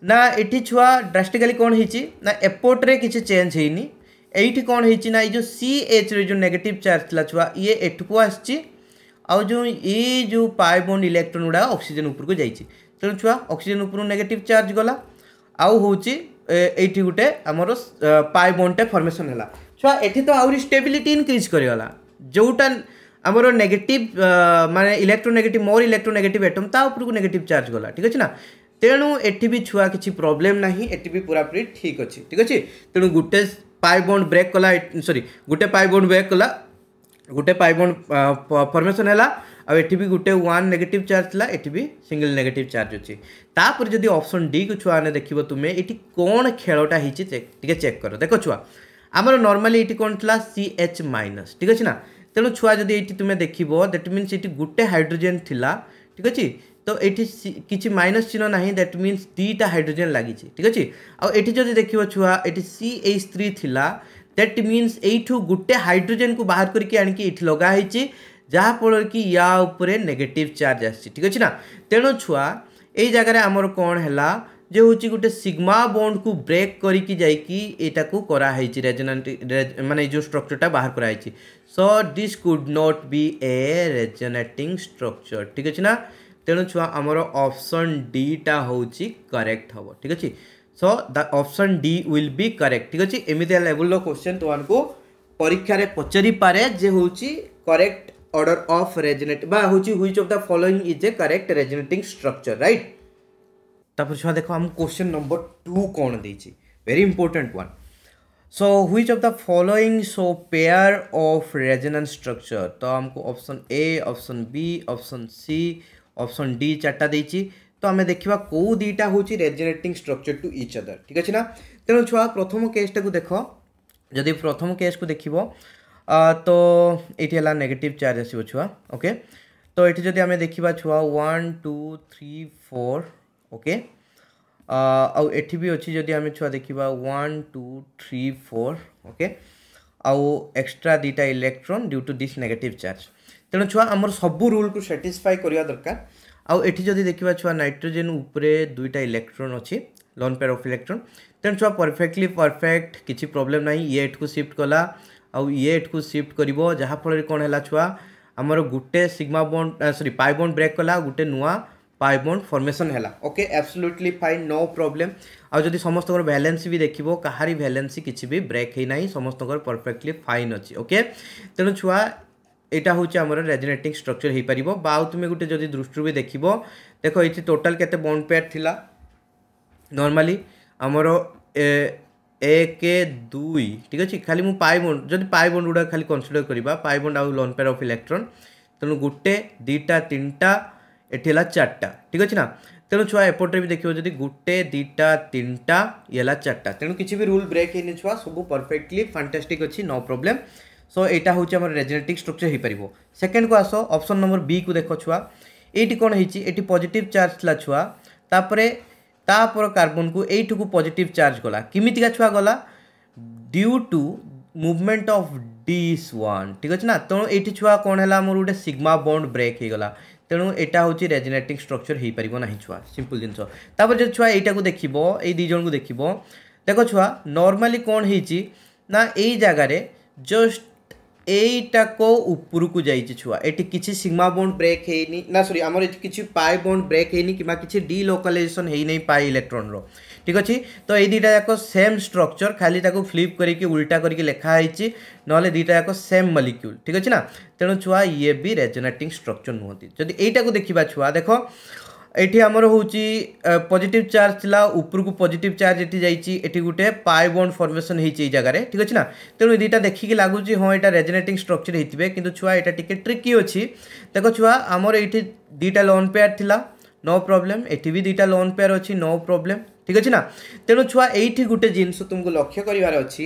না এটি ছুয়া ড্রাস্টিকালি কোন হইছি না এপোর্টরে কিছু চেঞ্জ হইনি এইটি কোন হইছি না এই যে সি এইচ রে যে নেগেটিভ চার্জ লা ছুয়া ইয়ে এটুকু আসছি ଆଉ ଯେଉଁ ଏଇ ଯେଉଁ ପାଏ ବଣ୍ଡ ଇଲେକ୍ଟ୍ରନ୍ ଗୁଡ଼ାକ ଅକ୍ସିଜେନ୍ ଉପରକୁ ଯାଇଛି ତେଣୁ ଛୁଆ ଅକ୍ସିଜେନ୍ ଉପରକୁ ନେଗେଟିଭ୍ ଚାର୍ଜ ଗଲା ଆଉ ହେଉଛି ଏଇଠି ଗୋଟେ ଆମର ପାଏ ବଣ୍ଡଟେ ଫର୍ମେସନ୍ ହେଲା ଛୁଆ ଏଠି ତ ଆହୁରି ଷ୍ଟେବିଲିଟି ଇନକ୍ରିଜ୍ କରିଗଲା ଯେଉଁଟା ଆମର ନେଗେଟିଭ୍ ମାନେ ଇଲେକ୍ଟ୍ରୋ ନେଗେଟିଭ୍ ମୋର ଇଲେକ୍ଟ୍ରୋ ନେଗେଟିଭ୍ ଆଟମ୍ ତା ଉପରକୁ ନେଗେଟିଭ୍ ଚାର୍ଜ ଗଲା ଠିକ୍ ଅଛି ନା ତେଣୁ ଏଠି ବି ଛୁଆ କିଛି ପ୍ରୋବ୍ଲେମ୍ ନାହିଁ ଏଠି ବି ପୁରାପୁରି ଠିକ୍ ଅଛି ଠିକ୍ ଅଛି ତେଣୁ ଗୋଟେ ପାଏ ବଣ୍ଡ ବ୍ରେକ୍ କଲା ସରି ଗୋଟେ ପାଏ ବଣ୍ଡ ବ୍ରେକ୍ କଲା गोटे पाइब फर्मेसन है आउ भी गोटे वन नेगेटिव चार्ज था ये सिंगल नेगेटिव चार्ज अच्छी तापर जदि ऑप्शन डी को छुआ ने देखो तुम्हें ये कौन खेलटा होती चेक कर देख छुआ आमर नर्माली ये कौन थी सी एच माइनस ठीक अच्छे ना तेणु छुआ जब ये तुम्हें देख दैट मीनस ये गोटे हाइड्रोजेन थिला ठीक अच्छे तो ये किसी माइनस चिन्ह ना दैट मीनस दीटा हाइड्रोजेन लगी ठीक अच्छे आठ देख छुआ ये सी एच थ्री थिला ଦ୍ୟାଟ୍ ମିନ୍ସ ଏଇଠୁ ଗୋଟେ ହାଇଡ୍ରୋଜେନ୍କୁ ବାହାର କରିକି ଆଣିକି ଏଠି ଲଗାହେଇଛି ଯାହାଫଳରେ କି ୟା ଉପରେ ନେଗେଟିଭ୍ ଚାର୍ଜ ଆସିଛି ଠିକ୍ ଅଛି ନା ତେଣୁ ଛୁଆ ଏଇ ଜାଗାରେ ଆମର କ'ଣ ହେଲା ଯେ ହେଉଛି ଗୋଟେ ସିଗ୍ମା ବଣ୍ଡକୁ ବ୍ରେକ୍ କରିକି ଯାଇକି ଏଇଟାକୁ କରାହେଇଛି ରେଜୋନାଣ୍ଟ ମାନେ ଏଇ ଯେଉଁ ଷ୍ଟ୍ରକ୍ଚରଟା ବାହାର କରାହେଇଛି so this could not be a resonating structure ଠିକ୍ ଅଛି ନା ତେଣୁ ଛୁଆ ଆମର ଅପସନ୍ ଡିଟା ହେଉଛି କରେକ୍ଟ ହେବ ଠିକ୍ ଅଛି so the option D will be correct ठीक अच्छे एमती लेवल क्वेश्चन तुम परीक्षा परीक्षार पचारि पारे जे हूँ करेक्ट ऑर्डर ऑफ़ रेजनेट बा हूँ of the following is a correct resonating structure right तापर छुआ देख आम क्वेश्चन नंबर टू कौन the very important one so which of the following so pair of resonance structure तो आमको option A option B option C option D चार्टा তো আমি দেখা কেউ দুইটা হচ্ছে resonating structure to each other ঠিক আছে না তেমন ছুয়া প্রথম কেসটা দেখ যদি প্রথম কেসক দেখব তো এইটি হল নেগেটিভ চার্জ আসবে ছুয়া ওকে তো এটি যদি আমি দেখা ছুয়া one two three four okay আউ এটি বি অছি যদি আমি ছুয়া দেখিবা 1 2 3 4 ওকে আউ এক্সট্রা দুইটা electron due to this negative charge তেণু ছুয়া আমার সবু রুল কু স্যাটিসফাই করা দরকার ସାଟିସ୍ଫାଏ କରିବା ଦରକାର ଆଉ ଏଠି ଯଦି ଦେଖିବା ଛୁଆ ନାଇଟ୍ରୋଜେନ୍ ଉପରେ ଦୁଇଟା ଇଲେକ୍ଟ୍ରନ୍ ଅଛି ଲନ୍ ପେୟାର ଅଫ୍ ଇଲେକ୍ଟ୍ରନ୍ ତେଣୁ ଛୁଆ ପରଫେକ୍ଟଲି ପରଫେକ୍ଟ କିଛି ପ୍ରୋବ୍ଲେମ୍ ନାହିଁ ଇଏ ଏଠକୁ ସିଫ୍ଟ କଲା ଆଉ ଇଏ ଏଠକୁ ସିଫ୍ଟ କରିବ ଯାହାଫଳରେ କ'ଣ ହେଲା ଛୁଆ ଆମର ଗୋଟେ ସିଗ୍ମା ବଣ୍ଡ ସରି ପାଇ ବଣ୍ଡ ବ୍ରେକ୍ କଲା ଗୋଟେ ନୂଆ ପାଇ ବଣ୍ଡ ଫର୍ମେସନ୍ ହେଲା okay absolutely fine no problem ଆଉ ଯଦି ସମସ୍ତଙ୍କର ଭ୍ୟାଲେନ୍ସି ବି ଦେଖିବ କାହାରି ଭ୍ୟାଲେନ୍ସି କିଛି ବି ବ୍ରେକ୍ ହେଇନାହିଁ ସମସ୍ତଙ୍କର ପରଫେକ୍ଟଲି ଫାଇନ୍ ଅଛି ଓକେ ତେଣୁ ଛୁଆ এইটা হচ্ছে আমার রেজনেটিং স্ট্রকচর হয়ে পার বা তুমি গোটে যদি দৃষ্টি বি দেখব দেখ এটি টোটাল কেতে বন্ড পেয়ার লা নর্মালি আমার এক দুই ঠিক আছে খালি মু পাই বন্ড যদি পাই বন্ড গুড়া খালি কনসিডর করা পাই বন্ড আউ লন পেয়ার অফ ইলেক্ট্রন তেমন গোটে দুইটা তিনটা এটি হল চারটা ঠিক আছে না তেমন ছুয়া এপটে বি দেখব যদি গোটে দুইটা তিনটা ইয়ে হল চারটা তেমন কিছু বি রুল ব্রেক হয়নি ছুয়া সব perfectly fantastic no problem so এইটা হচ্ছে আমার রেজনেটিক স্ট্রকচর হয়ে পারিব সেকেন্ড কু আস অপশন নম্বর বি কু দেখ ছুয়া এইটি কোণ হয়েছি এটি পজিটিভ চার্জ লা ছুয়া তাপরে তাপর কার্বন কু এইটুকু পজিটিভ চার্জ গলা কিমিতিকা ছুয়া গলা due to movement of this one ঠিক আছে না তেমন এইটি ছুয়া কোণ হল আমার গোটে সিগমা বন্ড ব্রেক হয়ে গলা তেণু এটা হচ্ছে রেজনেটিক স্ট্রকচর হয়ে পারিব না ছুয়া সিম্পল জিনিস তাপরে যদি ছুয়া এইটাকে দেখব এই দুই জনকে দেখব দেখ ছুয়া নর্মালি কোণ হয়েছি না এই জায়গায় জস্ট এইটাক উপরকু যাইছে ছুয়া এটি কিছু সিগমা বন্ড ব্রেক হয়নি না সরি আমার এটি কিছু পাই বন্ড ব্রেক হয়নি কিংবা কিছু ডিলোকালাইজেসন হয়নি পাই ইলেকট্রনর ঠিক আছে তো এই দুইটা যাক সেম স্ট্রকচর খালি তাকে ফ্লিপ করিকি উল্টা করিকি লেখা হয়েছে নহলে দুইটা যাক সেম মলিকুল ঠিক আছে না তেমন ছুয়া ইয়ে বি রেজোনেটিং স্ট্রকচর নুহতি যদি এইটাকে দেখিবা ছুয়া দেখ ଏଠି ଆମର ହେଉଛି ପଜିଟିଭ୍ ଚାର୍ଜ ଥିଲା, ଉପରକୁ ପଜିଟିଭ୍ ଚାର୍ଜ ଏଠି ଯାଇଛି, ଏଠି ଗୋଟେ ପାଏ ବଣ୍ଡ ଫର୍ମେସନ୍ ହେଇଛି ଏଇ ଜାଗାରେ, ଠିକ୍ ଅଛି ନା? ତେଣୁ ଦୁଇଟା ଦେଖିକି ଲାଗୁଛି, ହଁ, ଏଇଟା ରେଜନେଟିଂ ଷ୍ଟ୍ରକ୍ଚର ହେଇଥିବେ, କିନ୍ତୁ ଛୁଆ, ଏଇଟା ଟିକେ ଟ୍ରିକି ଅଛି। ଦେଖ ଛୁଆ, ଆମର ଏଇଠି ଦୁଇଟା ଲୋନ୍ ପେୟାର ଥିଲା নো প্রোবলেম এটি বি দুইটা লোন পেয়ার অছি নো প্রোবলেম ঠিক আছে না তেমন ছুয়া এইটি গোটে জিনিস তুমি লক্ষ্য করবার অছি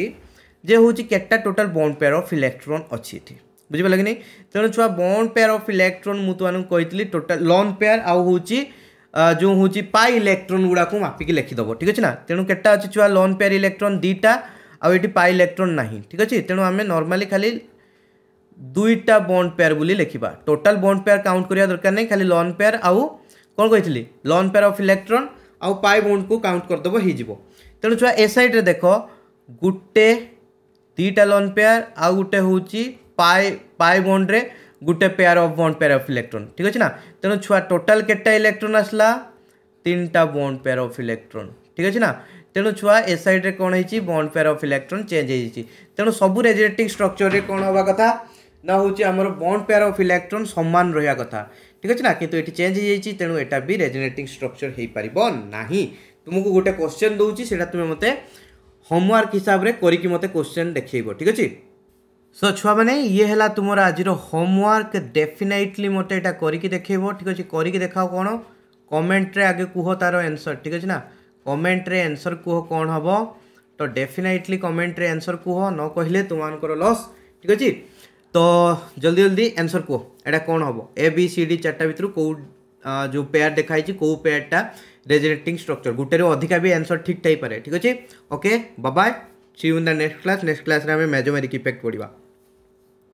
যে হচ্ছে কেটা total bond pair of electron অছি এটি বুঝিপার কি তেমন ছুয়া বন্ড পেয়ার অফ ইলেকট্রন মু তোমাকে কইলি টোটাল লোন পেয়ার আউ হচ্ছে जो हूँ पाई इलेक्ट्रोन गुड़ाक मापिकी लिखिदेव ठीक अच्छे ना? तेणु केटा अच्छे छुआ लोन पेयर इलेक्ट्रोन दुईटा आउ ये पाई इलेक्ट्रोन ना ठीक अच्छे? तेणु आम नर्माली खाली दुईटा बंड पेयर बोली लिखा टोटाल बंड पेयर काउंट करवा दरकार नहीं, खाली लन पेयर आउ कौन कही लोन पेयर अफ इलेक्ट्रोन आउ पाई बंड को काउंट करदेव हो तेणु छुआ, ए सैड्रे देख गोटे दुईटा लन पेयर आउ गोटे हूँ पाए पाए बंड्रे গোটে pair of bond pair of electron ঠিক আছে না? তেমন ছুয়া টোটাল কেটা ইলেকট্রন আসলা? তিনটা বন্ড পেয়ার অফ ইলেকট্রন ঠিক আছে না? তেণু ছুয়া এ সাইড্রে কোণ হয়েছি bond pair of electron change হয়েছি তেণু সবু রেজনেটিং স্ট্রকচরে কোণ হওয়া কথা না হচ্ছে আমার বন্ড পেয়ার অফ ইলেকট্রন সমান রহা কথা ঠিক আছে না কিন্তু এটি চেঞ্জ হয়ে যাই তেণু এটা বি রেজনেটিং স্ট্রকচর হয়ে পার না তোমাকে গোটে কোশ্চেন দৌছি সেটা তুমি মতো হোমওয়ার্ক হিসাবে করিকি মতো কোশ্চেন দেখাইব ঠিক আছে সো ছুয়া মানে ইয়ে হল তোমার আজির হোমওয়ার্ক ডেফিনেটলি মতো এটা করিকি দেখব ঠিক আছে করিকি দেখাও কোণ কমেন্টরে আগে কুহ তার এনসর ঠিক আছে না কমেন্টরে এনসর কুহ কোণ হব তো ডেফিনেটলি কমেন্টরে এনসর কুহ ন কহিলে তোমার লস ঠিক আছে তো জলদি জলদি এনসর কুহ এটা কোণ হব এ বি সি ডি চারটা ভিতর কেউ ଯେଉଁ ପେୟାର ଦେଖାହେଇଛି କେଉଁ ପେୟାରଟା ରେଜନେଟିଂ ଷ୍ଟ୍ରକ୍ଚର ଗୋଟେରୁ ଅଧିକା ବି ଆନ୍ସର୍ ଠିକ୍ ଥାଇପାରେ ଠିକ୍ ଅଛି ଓକେ ବାବା see in the next class next କ୍ଲାସ୍ରେ ଆମେ ମେଜୋମେରିକ୍ ଇଫେକ୍ଟ ପଢ଼ିବା